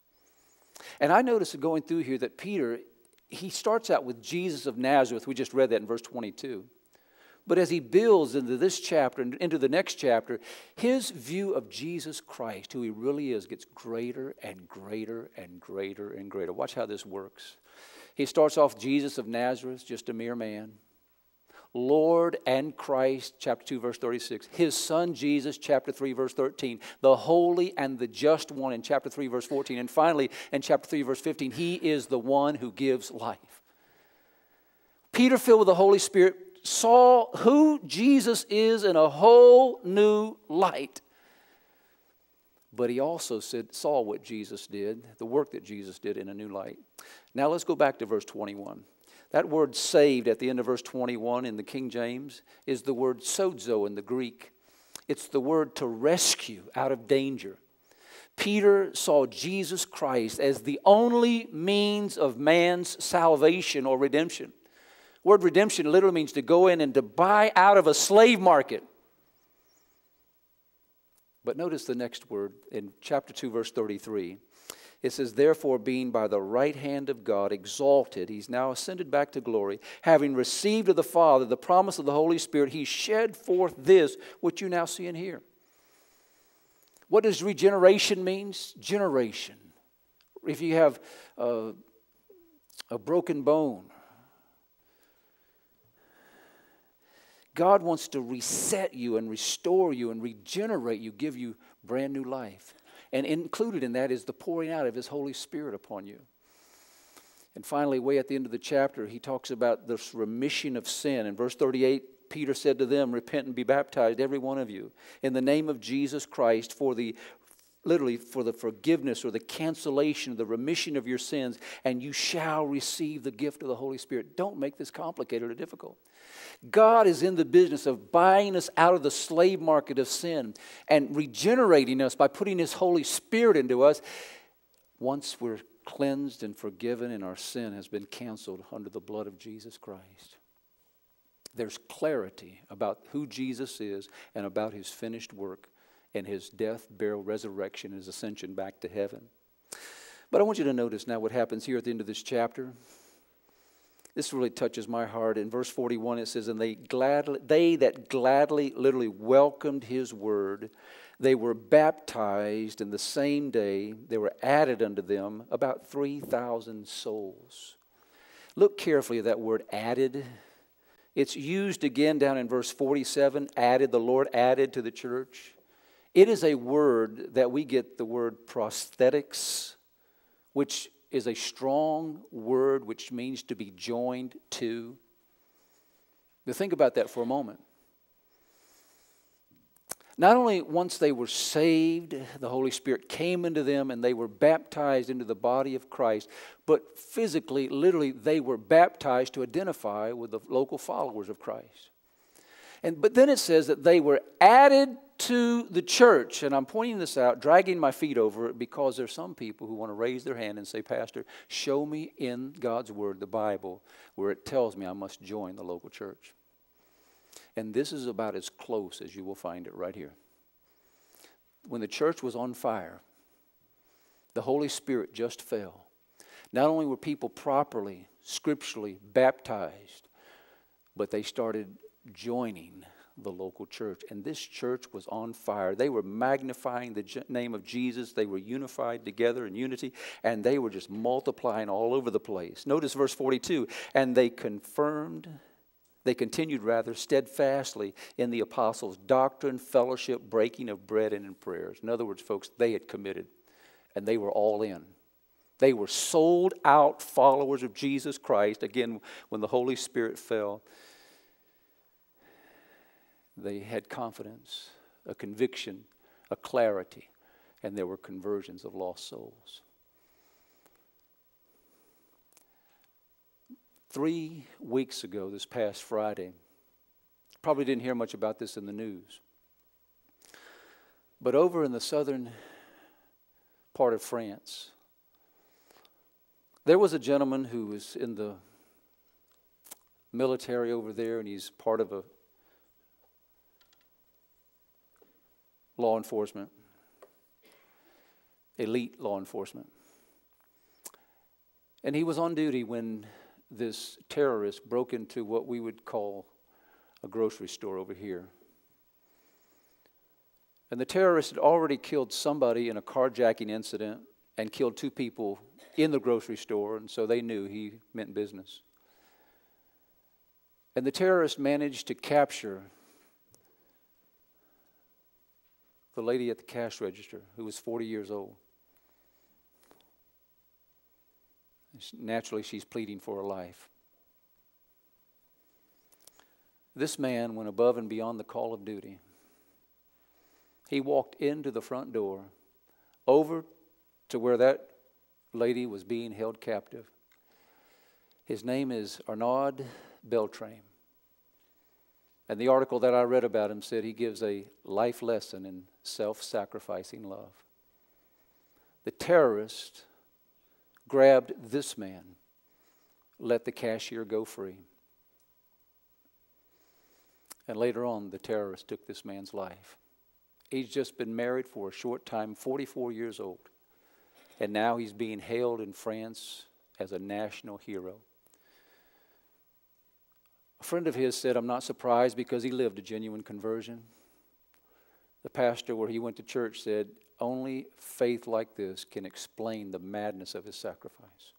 And I noticed going through here that Peter, he starts out with Jesus of Nazareth. We just read that in verse 22. But as he builds into this chapter and into the next chapter, his view of Jesus Christ, who he really is, gets greater and greater and greater and greater. Watch how this works. He starts off Jesus of Nazareth, just a mere man. Lord and Christ, chapter 2, verse 36. His son Jesus, chapter 3, verse 13. The holy and the just one in chapter 3, verse 14. And finally, in chapter 3, verse 15, he is the one who gives life. Peter, filled with the Holy Spirit, saw who Jesus is in a whole new light. But he also said, saw what Jesus did, the work that Jesus did in a new light. Now let's go back to verse 21. That word saved at the end of verse 21 in the King James is the word sozo in the Greek. It's the word to rescue out of danger. Peter saw Jesus Christ as the only means of man's salvation or redemption. Word redemption literally means to go in and to buy out of a slave market. But notice the next word in chapter 2, verse 33. It says, Therefore, being by the right hand of God exalted, he's now ascended back to glory, having received of the Father the promise of the Holy Spirit, he shed forth this which you now see and hear. What does regeneration means? Generation. If you have a, a broken bone, God wants to reset you and restore you and regenerate you, give you brand new life. And included in that is the pouring out of His Holy Spirit upon you. And finally, way at the end of the chapter, he talks about this remission of sin. In verse 38, Peter said to them, Repent and be baptized, every one of you, in the name of Jesus Christ for the literally for the forgiveness or the cancellation, the remission of your sins, and you shall receive the gift of the Holy Spirit. Don't make this complicated or difficult. God is in the business of buying us out of the slave market of sin and regenerating us by putting His Holy Spirit into us once we're cleansed and forgiven and our sin has been canceled under the blood of Jesus Christ. There's clarity about who Jesus is and about His finished work and His death, burial, resurrection, and His ascension back to heaven. But I want you to notice now what happens here at the end of this chapter. This really touches my heart. In verse 41, it says, And they gladly, they that gladly, literally welcomed his word, they were baptized in the same day. They were added unto them about 3,000 souls. Look carefully at that word added. It's used again down in verse 47 added, the Lord added to the church. It is a word that we get the word prosthetics, which is a strong word which means to be joined to. Now, think about that for a moment. Not only once they were saved, the Holy Spirit came into them and they were baptized into the body of Christ, but physically, literally, they were baptized to identify with the local followers of Christ. And, but then it says that they were added to the church. And I'm pointing this out, dragging my feet over it, because there's some people who want to raise their hand and say, Pastor, show me in God's Word, the Bible, where it tells me I must join the local church. And this is about as close as you will find it right here. When the church was on fire, the Holy Spirit just fell. Not only were people properly, scripturally baptized, but they started joining the local church. And this church was on fire. They were magnifying the name of Jesus. They were unified together in unity, and they were just multiplying all over the place. Notice verse 42 and they confirmed. They continued rather steadfastly in the apostles' doctrine, fellowship, breaking of bread, and in prayers. In other words, folks, they had committed and they were all in. They were sold out followers of Jesus Christ. Again, when the Holy Spirit fell, they had confidence, a conviction, a clarity, and there were conversions of lost souls. Three weeks ago, this past Friday, probably didn't hear much about this in the news, but over in the southern part of France, there was a gentleman who was in the military over there, and he's part of a law enforcement, elite law enforcement. And he was on duty when this terrorist broke into what we would call a grocery store over here. And the terrorist had already killed somebody in a carjacking incident and killed two people in the grocery store, and so they knew he meant business. And the terrorist managed to capture the lady at the cash register who was 40 years old. Naturally, she's pleading for her life. This man went above and beyond the call of duty. He walked into the front door, over to where that lady was being held captive. His name is Arnaud Beltrame. And the article that I read about him said he gives a life lesson in self sacrificing love. The terrorist grabbed this man, let the cashier go free. And later on, the terrorist took this man's life He's just been married for a short time, 44 years old. And now he's being hailed in France as a national hero. A friend of his said, I'm not surprised because he lived a genuine conversion. The pastor where he went to church said, Only faith like this can explain the madness of his sacrifice.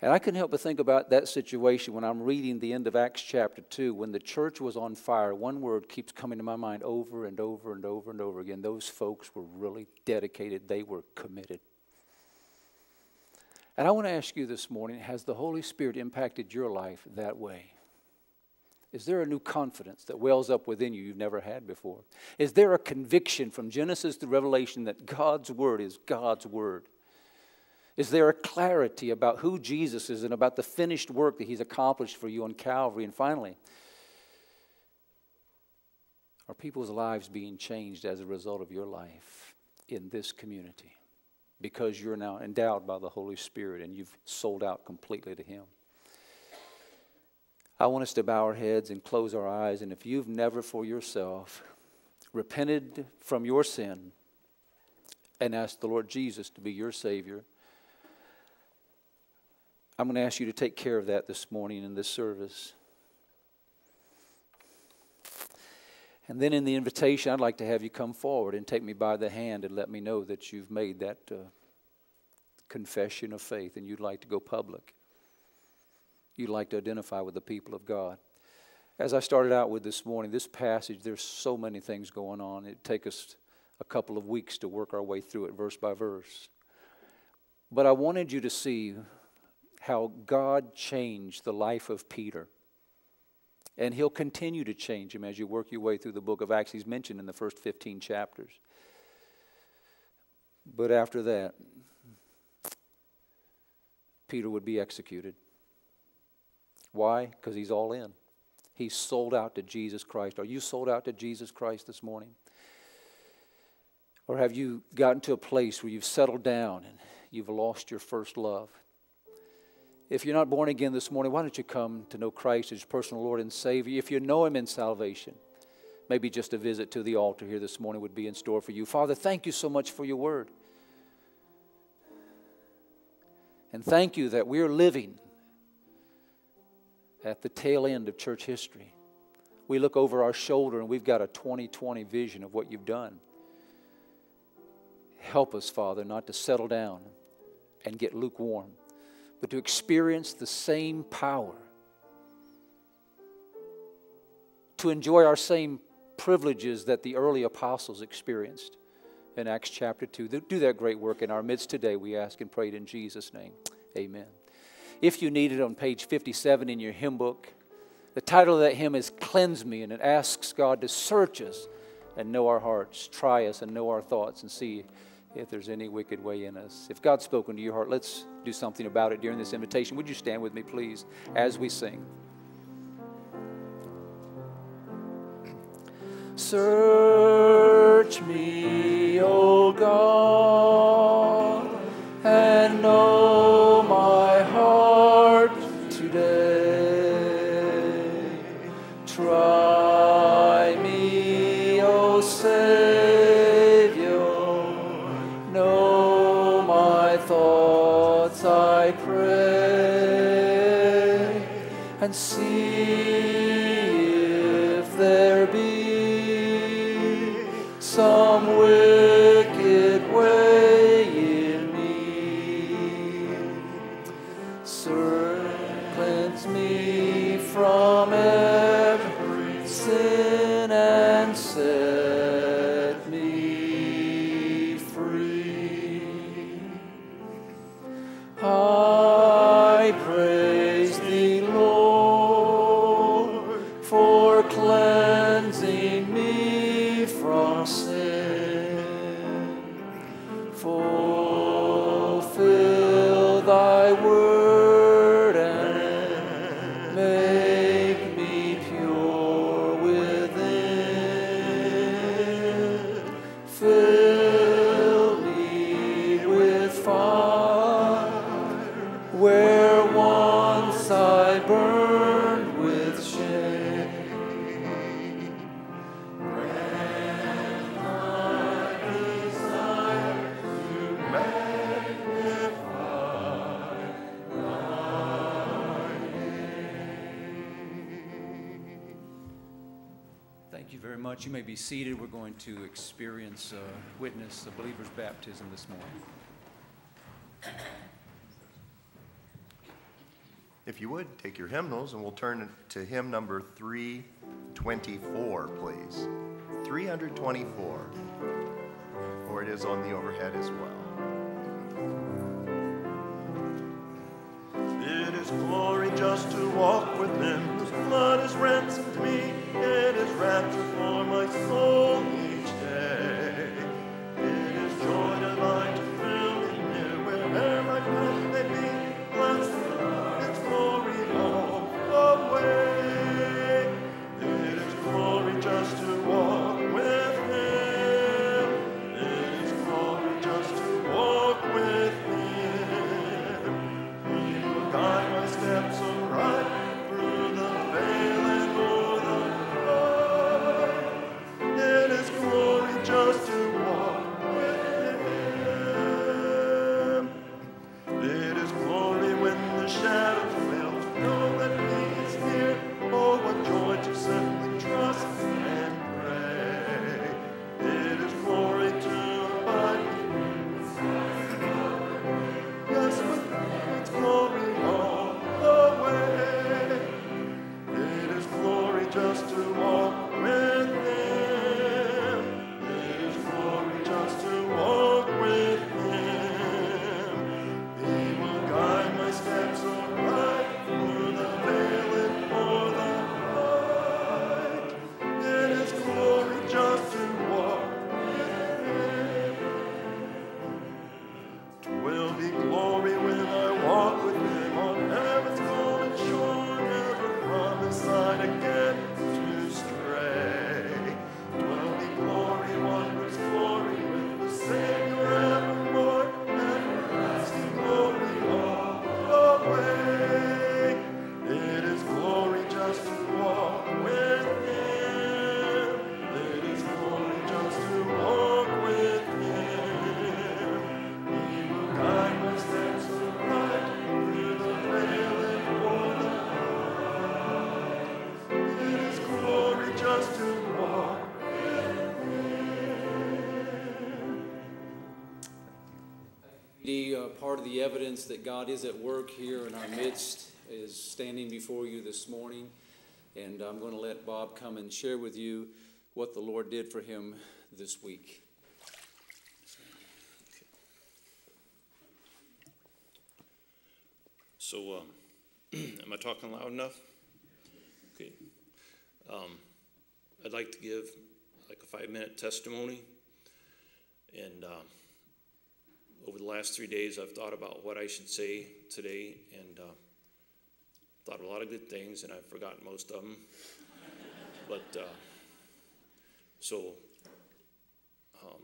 And I couldn't help but think about that situation when I'm reading the end of Acts chapter 2. When the church was on fire, one word keeps coming to my mind over and over and over and over again. Those folks were really dedicated, they were committed. And I want to ask you this morning has the Holy Spirit impacted your life that way? Is there a new confidence that wells up within you you've never had before? Is there a conviction from Genesis to Revelation that God's Word is God's Word? Is there a clarity about who Jesus is and about the finished work that He's accomplished for you on Calvary? And finally, are people's lives being changed as a result of your life in this community? Because you're now endowed by the Holy Spirit and you've sold out completely to Him. I want us to bow our heads and close our eyes. And if you've never for yourself repented from your sin and asked the Lord Jesus to be your Savior, I'm going to ask you to take care of that this morning in this service. And then in the invitation, I'd like to have you come forward and take me by the hand and let me know that you've made that uh, confession of faith and you'd like to go public you'd like to identify with the people of God. As I started out with this morning, this passage, there's so many things going on. It'd take us a couple of weeks to work our way through it verse by verse. But I wanted you to see how God changed the life of Peter. And he'll continue to change him as you work your way through the book of Acts. He's mentioned in the first 15 chapters. But after that, Peter would be executed. Why? Because he's all in. He's sold out to Jesus Christ. Are you sold out to Jesus Christ this morning? Or have you gotten to a place where you've settled down and you've lost your first love? If you're not born again this morning, why don't you come to know Christ as your personal Lord and Savior? If you know Him in salvation, maybe just a visit to the altar here this morning would be in store for you. Father, thank you so much for your word. And thank you that we're living at the tail end of church history. We look over our shoulder and we've got a 2020 vision of what you've done. Help us, Father, not to settle down and get lukewarm, but to experience the same power, to enjoy our same privileges that the early apostles experienced in Acts chapter 2. Do that great work in our midst today, we ask and pray in Jesus' name. Amen. If you need it on page 57 in your hymn book, the title of that hymn is Cleanse Me, and it asks God to search us and know our hearts, try us and know our thoughts, and see if there's any wicked way in us. If God's spoken to your heart, let's do something about it during this invitation. Would you stand with me, please, as we sing? Search see be seated. We're going to experience, uh, witness the believer's baptism this morning. If you would, take your hymnals and we'll turn to hymn number 324, please. 324. Or it is on the overhead as well. Part of the evidence that God is at work here in our midst is standing before you this morning. And I'm going to let Bob come and share with you what the Lord did for him this week. So, um, am I talking loud enough? Okay. Um, I'd like to give like a five-minute testimony. And, um, over the last three days, I've thought about what I should say today and, uh, thought of a lot of good things and I've forgotten most of them. But, uh, so, um,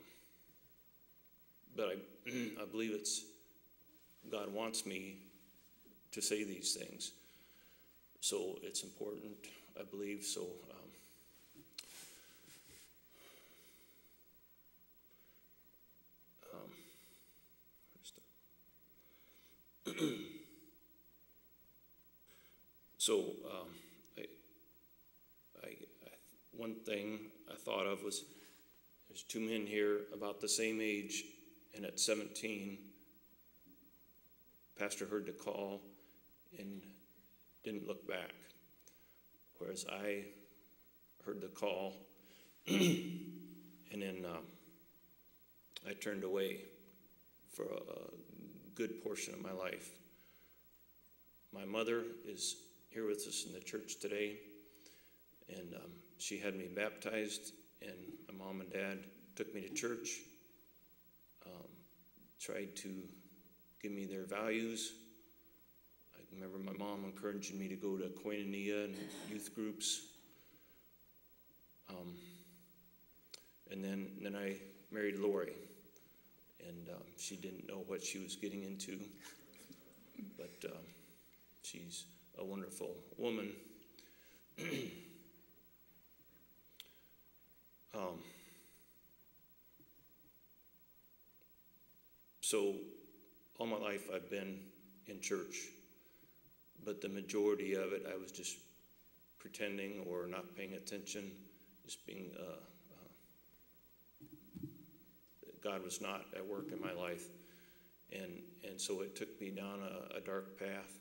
but I, I believe it's, God wants me to say these things. So it's important, I believe. So um, um, where's the- so um, I, I, I, one thing I thought of was there's two men here about the same age, and at 17, pastor heard the call and didn't look back. Whereas I heard the call and then um, I turned away for a, a good portion of my life. My mother is here with us in the church today, and um, she had me baptized, and my mom and dad took me to church, um, tried to give me their values. I remember my mom encouraging me to go to koinonia and youth groups. Um, and then, then I married Lori, and um, she didn't know what she was getting into, but um, she's a wonderful woman. um, so all my life I've been in church, but the majority of it I was just pretending or not paying attention just being, uh, uh, God was not at work in my life. And, and so it took me down a, a dark path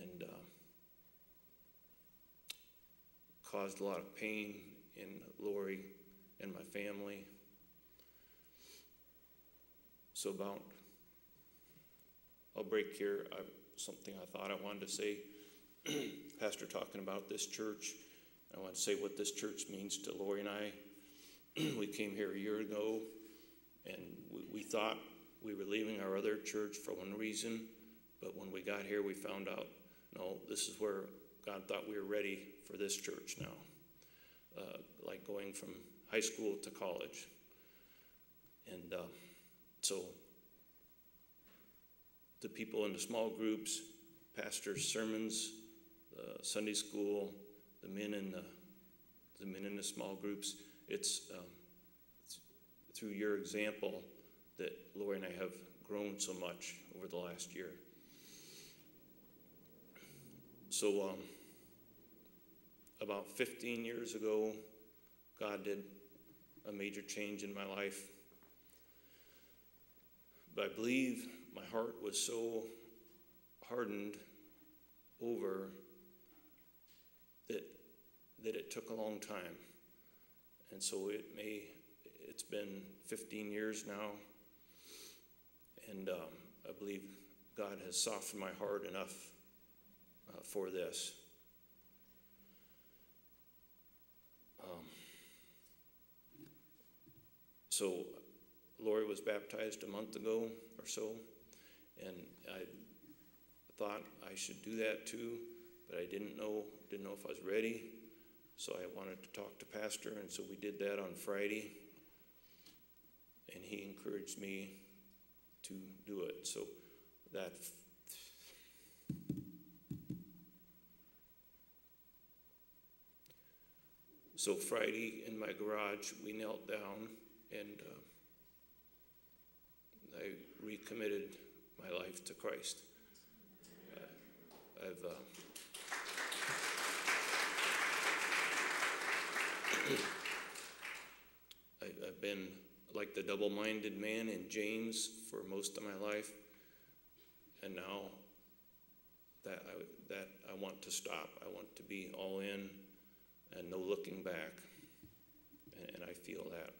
and uh, caused a lot of pain in Lori and my family. So about, I'll break here. I, something I thought I wanted to say. Pastor talking about this church. I want to say what this church means to Lori and I. we came here a year ago, and we, we thought we were leaving our other church for one reason, but when we got here, we found out no, this is where God thought we were ready for this church now, uh, like going from high school to college. And uh, so the people in the small groups, pastors' sermons, uh, Sunday school, the men in the, the men in the small groups, it's, um, it's through your example that Lori and I have grown so much over the last year. So, um, about 15 years ago, God did a major change in my life. But I believe my heart was so hardened over that, that it took a long time. And so it may, it's been 15 years now. And um, I believe God has softened my heart enough uh, for this. Um, so, Lori was baptized a month ago or so, and I thought I should do that too, but I didn't know didn't know if I was ready. So I wanted to talk to Pastor, and so we did that on Friday, and he encouraged me to do it. So that So Friday in my garage, we knelt down and uh, I recommitted my life to Christ. Uh, I've uh, I've been like the double-minded man in James for most of my life, and now that I, that I want to stop. I want to be all in and no looking back, and, and I feel that.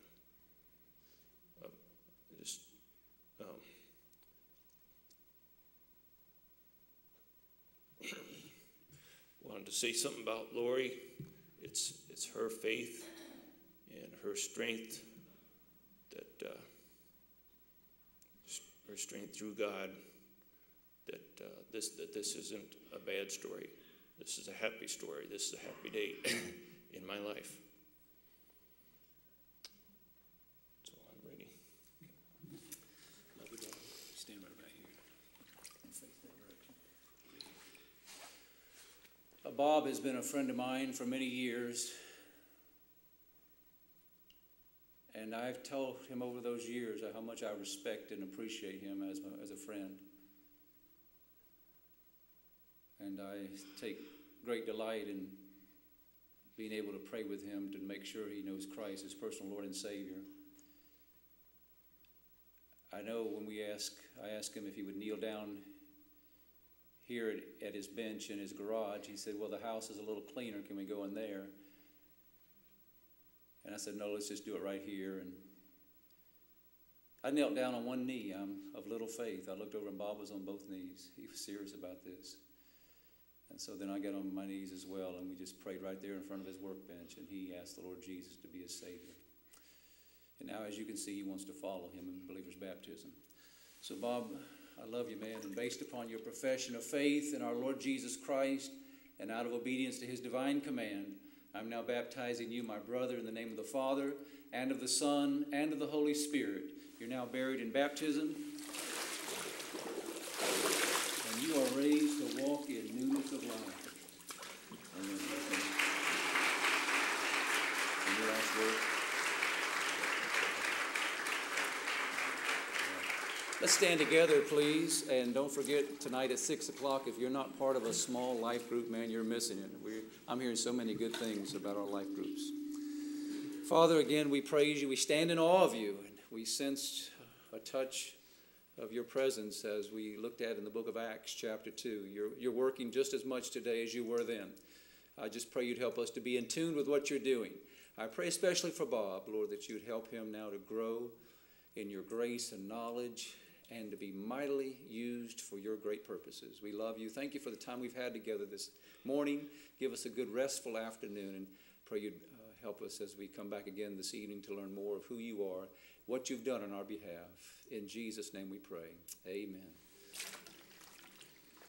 Uh, just um, wanted to say something about Lori. It's it's her faith and her strength that uh, her strength through God that uh, this that this isn't a bad story. This is a happy story. This is a happy day in my life. So I'm ready. Stand right back here and face that direction. Bob has been a friend of mine for many years. And I've told him over those years how much I respect and appreciate him as, my, as a friend. And I take great delight in being able to pray with him to make sure he knows Christ as personal Lord and Savior. I know when we ask, I asked him if he would kneel down here at, at his bench in his garage. He said, Well, the house is a little cleaner. Can we go in there? And I said, No, let's just do it right here. And I knelt down on one knee. I'm of little faith. I looked over and Bob was on both knees. He was serious about this. And so then I got on my knees as well, and we just prayed right there in front of his workbench, and he asked the Lord Jesus to be his Savior. And now, as you can see, he wants to follow him in believer's baptism. So, Bob, I love you, man, and based upon your profession of faith in our Lord Jesus Christ, and out of obedience to his divine command, I'm now baptizing you, my brother, in the name of the Father, and of the Son, and of the Holy Spirit. You're now buried in baptism and you are raised walk in newness of life. Amen. And your last word? Let's stand together, please, and don't forget tonight at 6 o'clock, if you're not part of a small life group, man, you're missing it. We're, I'm hearing so many good things about our life groups. Father, again, we praise you. We stand in awe of you, and we sense a touch of your presence as we looked at in the book of Acts, chapter 2. You're, you're working just as much today as you were then. I just pray you'd help us to be in tune with what you're doing. I pray especially for Bob, Lord, that you'd help him now to grow in your grace and knowledge and to be mightily used for your great purposes. We love you. Thank you for the time we've had together this morning. Give us a good, restful afternoon, and pray you'd help us as we come back again this evening to learn more of who you are, what you've done on our behalf. In Jesus' name we pray. Amen.